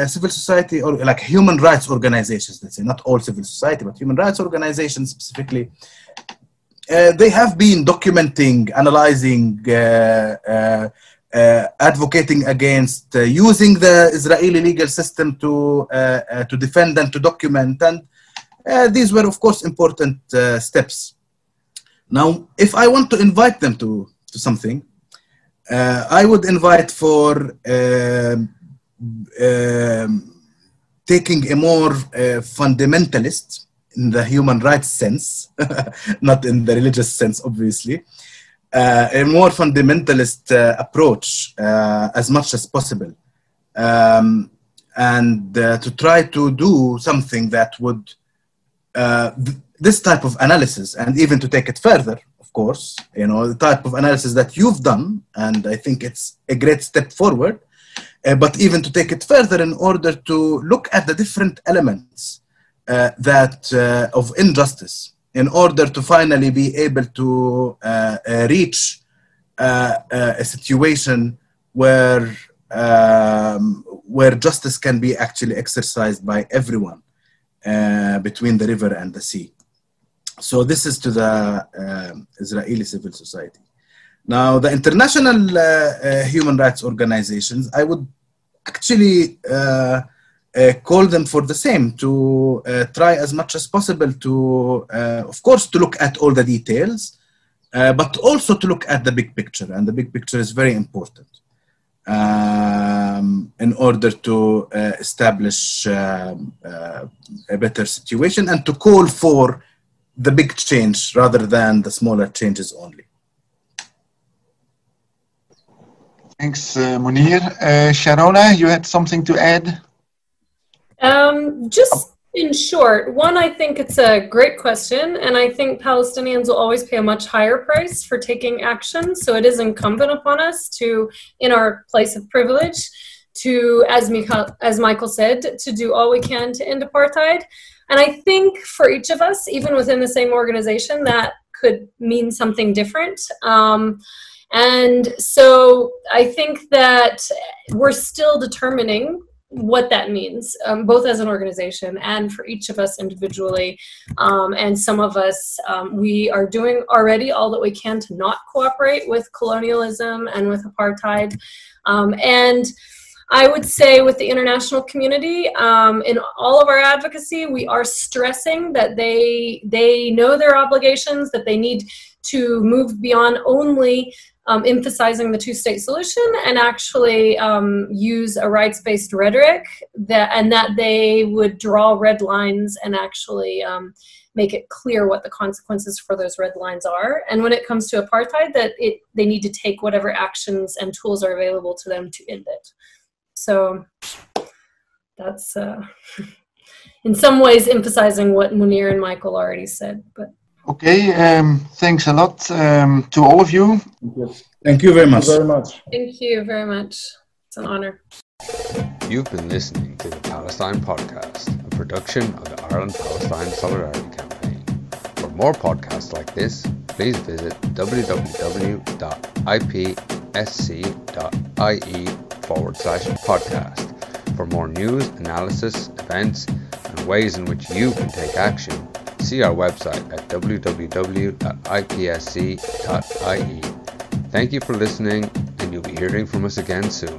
civil society or like human rights organizations, let's say not all civil society, but human rights organizations specifically, they have been documenting, analyzing uh, advocating against uh, using the Israeli legal system to, uh, to defend and to document. And these were, of course, important steps. Now, if I want to invite them to, to something, I would invite for um, um, taking a more uh, fundamentalist in the human rights sense, [LAUGHS] not in the religious sense, obviously, uh, a more fundamentalist uh, approach uh, as much as possible. Um, and uh, to try to do something that would, uh, th- this type of analysis, and even to take it further, of course, you know, the type of analysis that you've done, and I think it's a great step forward, uh, but even to take it further in order to look at the different elements that of injustice in order to finally be able to uh, uh, reach uh, a situation where um, where justice can be actually exercised by everyone uh, between the river and the sea. So this is to the uh, Israeli civil society. Now, the international uh, human rights organizations, I would actually uh, call them for the same to uh, try as much as possible to, uh, of course, to look at all the details, but also to look at the big picture. And the big picture is very important um, in order to establish um, a better situation and to call for the big change rather than the smaller changes only. Thanks, uh, Munir. Uh, Sharona, you had something to add? Um, just in short, one, I think it's a great question, and I think Palestinians will always pay a much higher price for taking action. So it is incumbent upon us to, in our place of privilege, to, as Michael, as Michael said, to do all we can to end apartheid. And I think for each of us, even within the same organization, that could mean something different. Um, and so I think that we're still determining what that means, um, both as an organization and for each of us individually. Um, and some of us, um, we are doing already all that we can to not cooperate with colonialism and with apartheid. Um, and I would say with the international community, um, in all of our advocacy, we are stressing that they they know their obligations, that they need to move beyond only um, emphasizing the two-state solution and actually um, use a rights-based rhetoric that and that they would draw red lines and actually um, make it clear what the consequences for those red lines are. And when it comes to apartheid, that it they need to take whatever actions and tools are available to them to end it. So that's uh, [LAUGHS] in some ways emphasizing what Munir and Michael already said, but. Okay, um, thanks a lot um, to all of you. Thank you. Thank you very much. Thank you very much. Thank you very much. It's an honor. You've been listening to the Palestine Podcast, a production of the Ireland Palestine Solidarity Campaign. For more podcasts like this, please visit www.ipsc.ie forward slash podcast. For more news, analysis, events, and ways in which you can take action, see our website at www.ipsc.ie. Thank you for listening, and you'll be hearing from us again soon.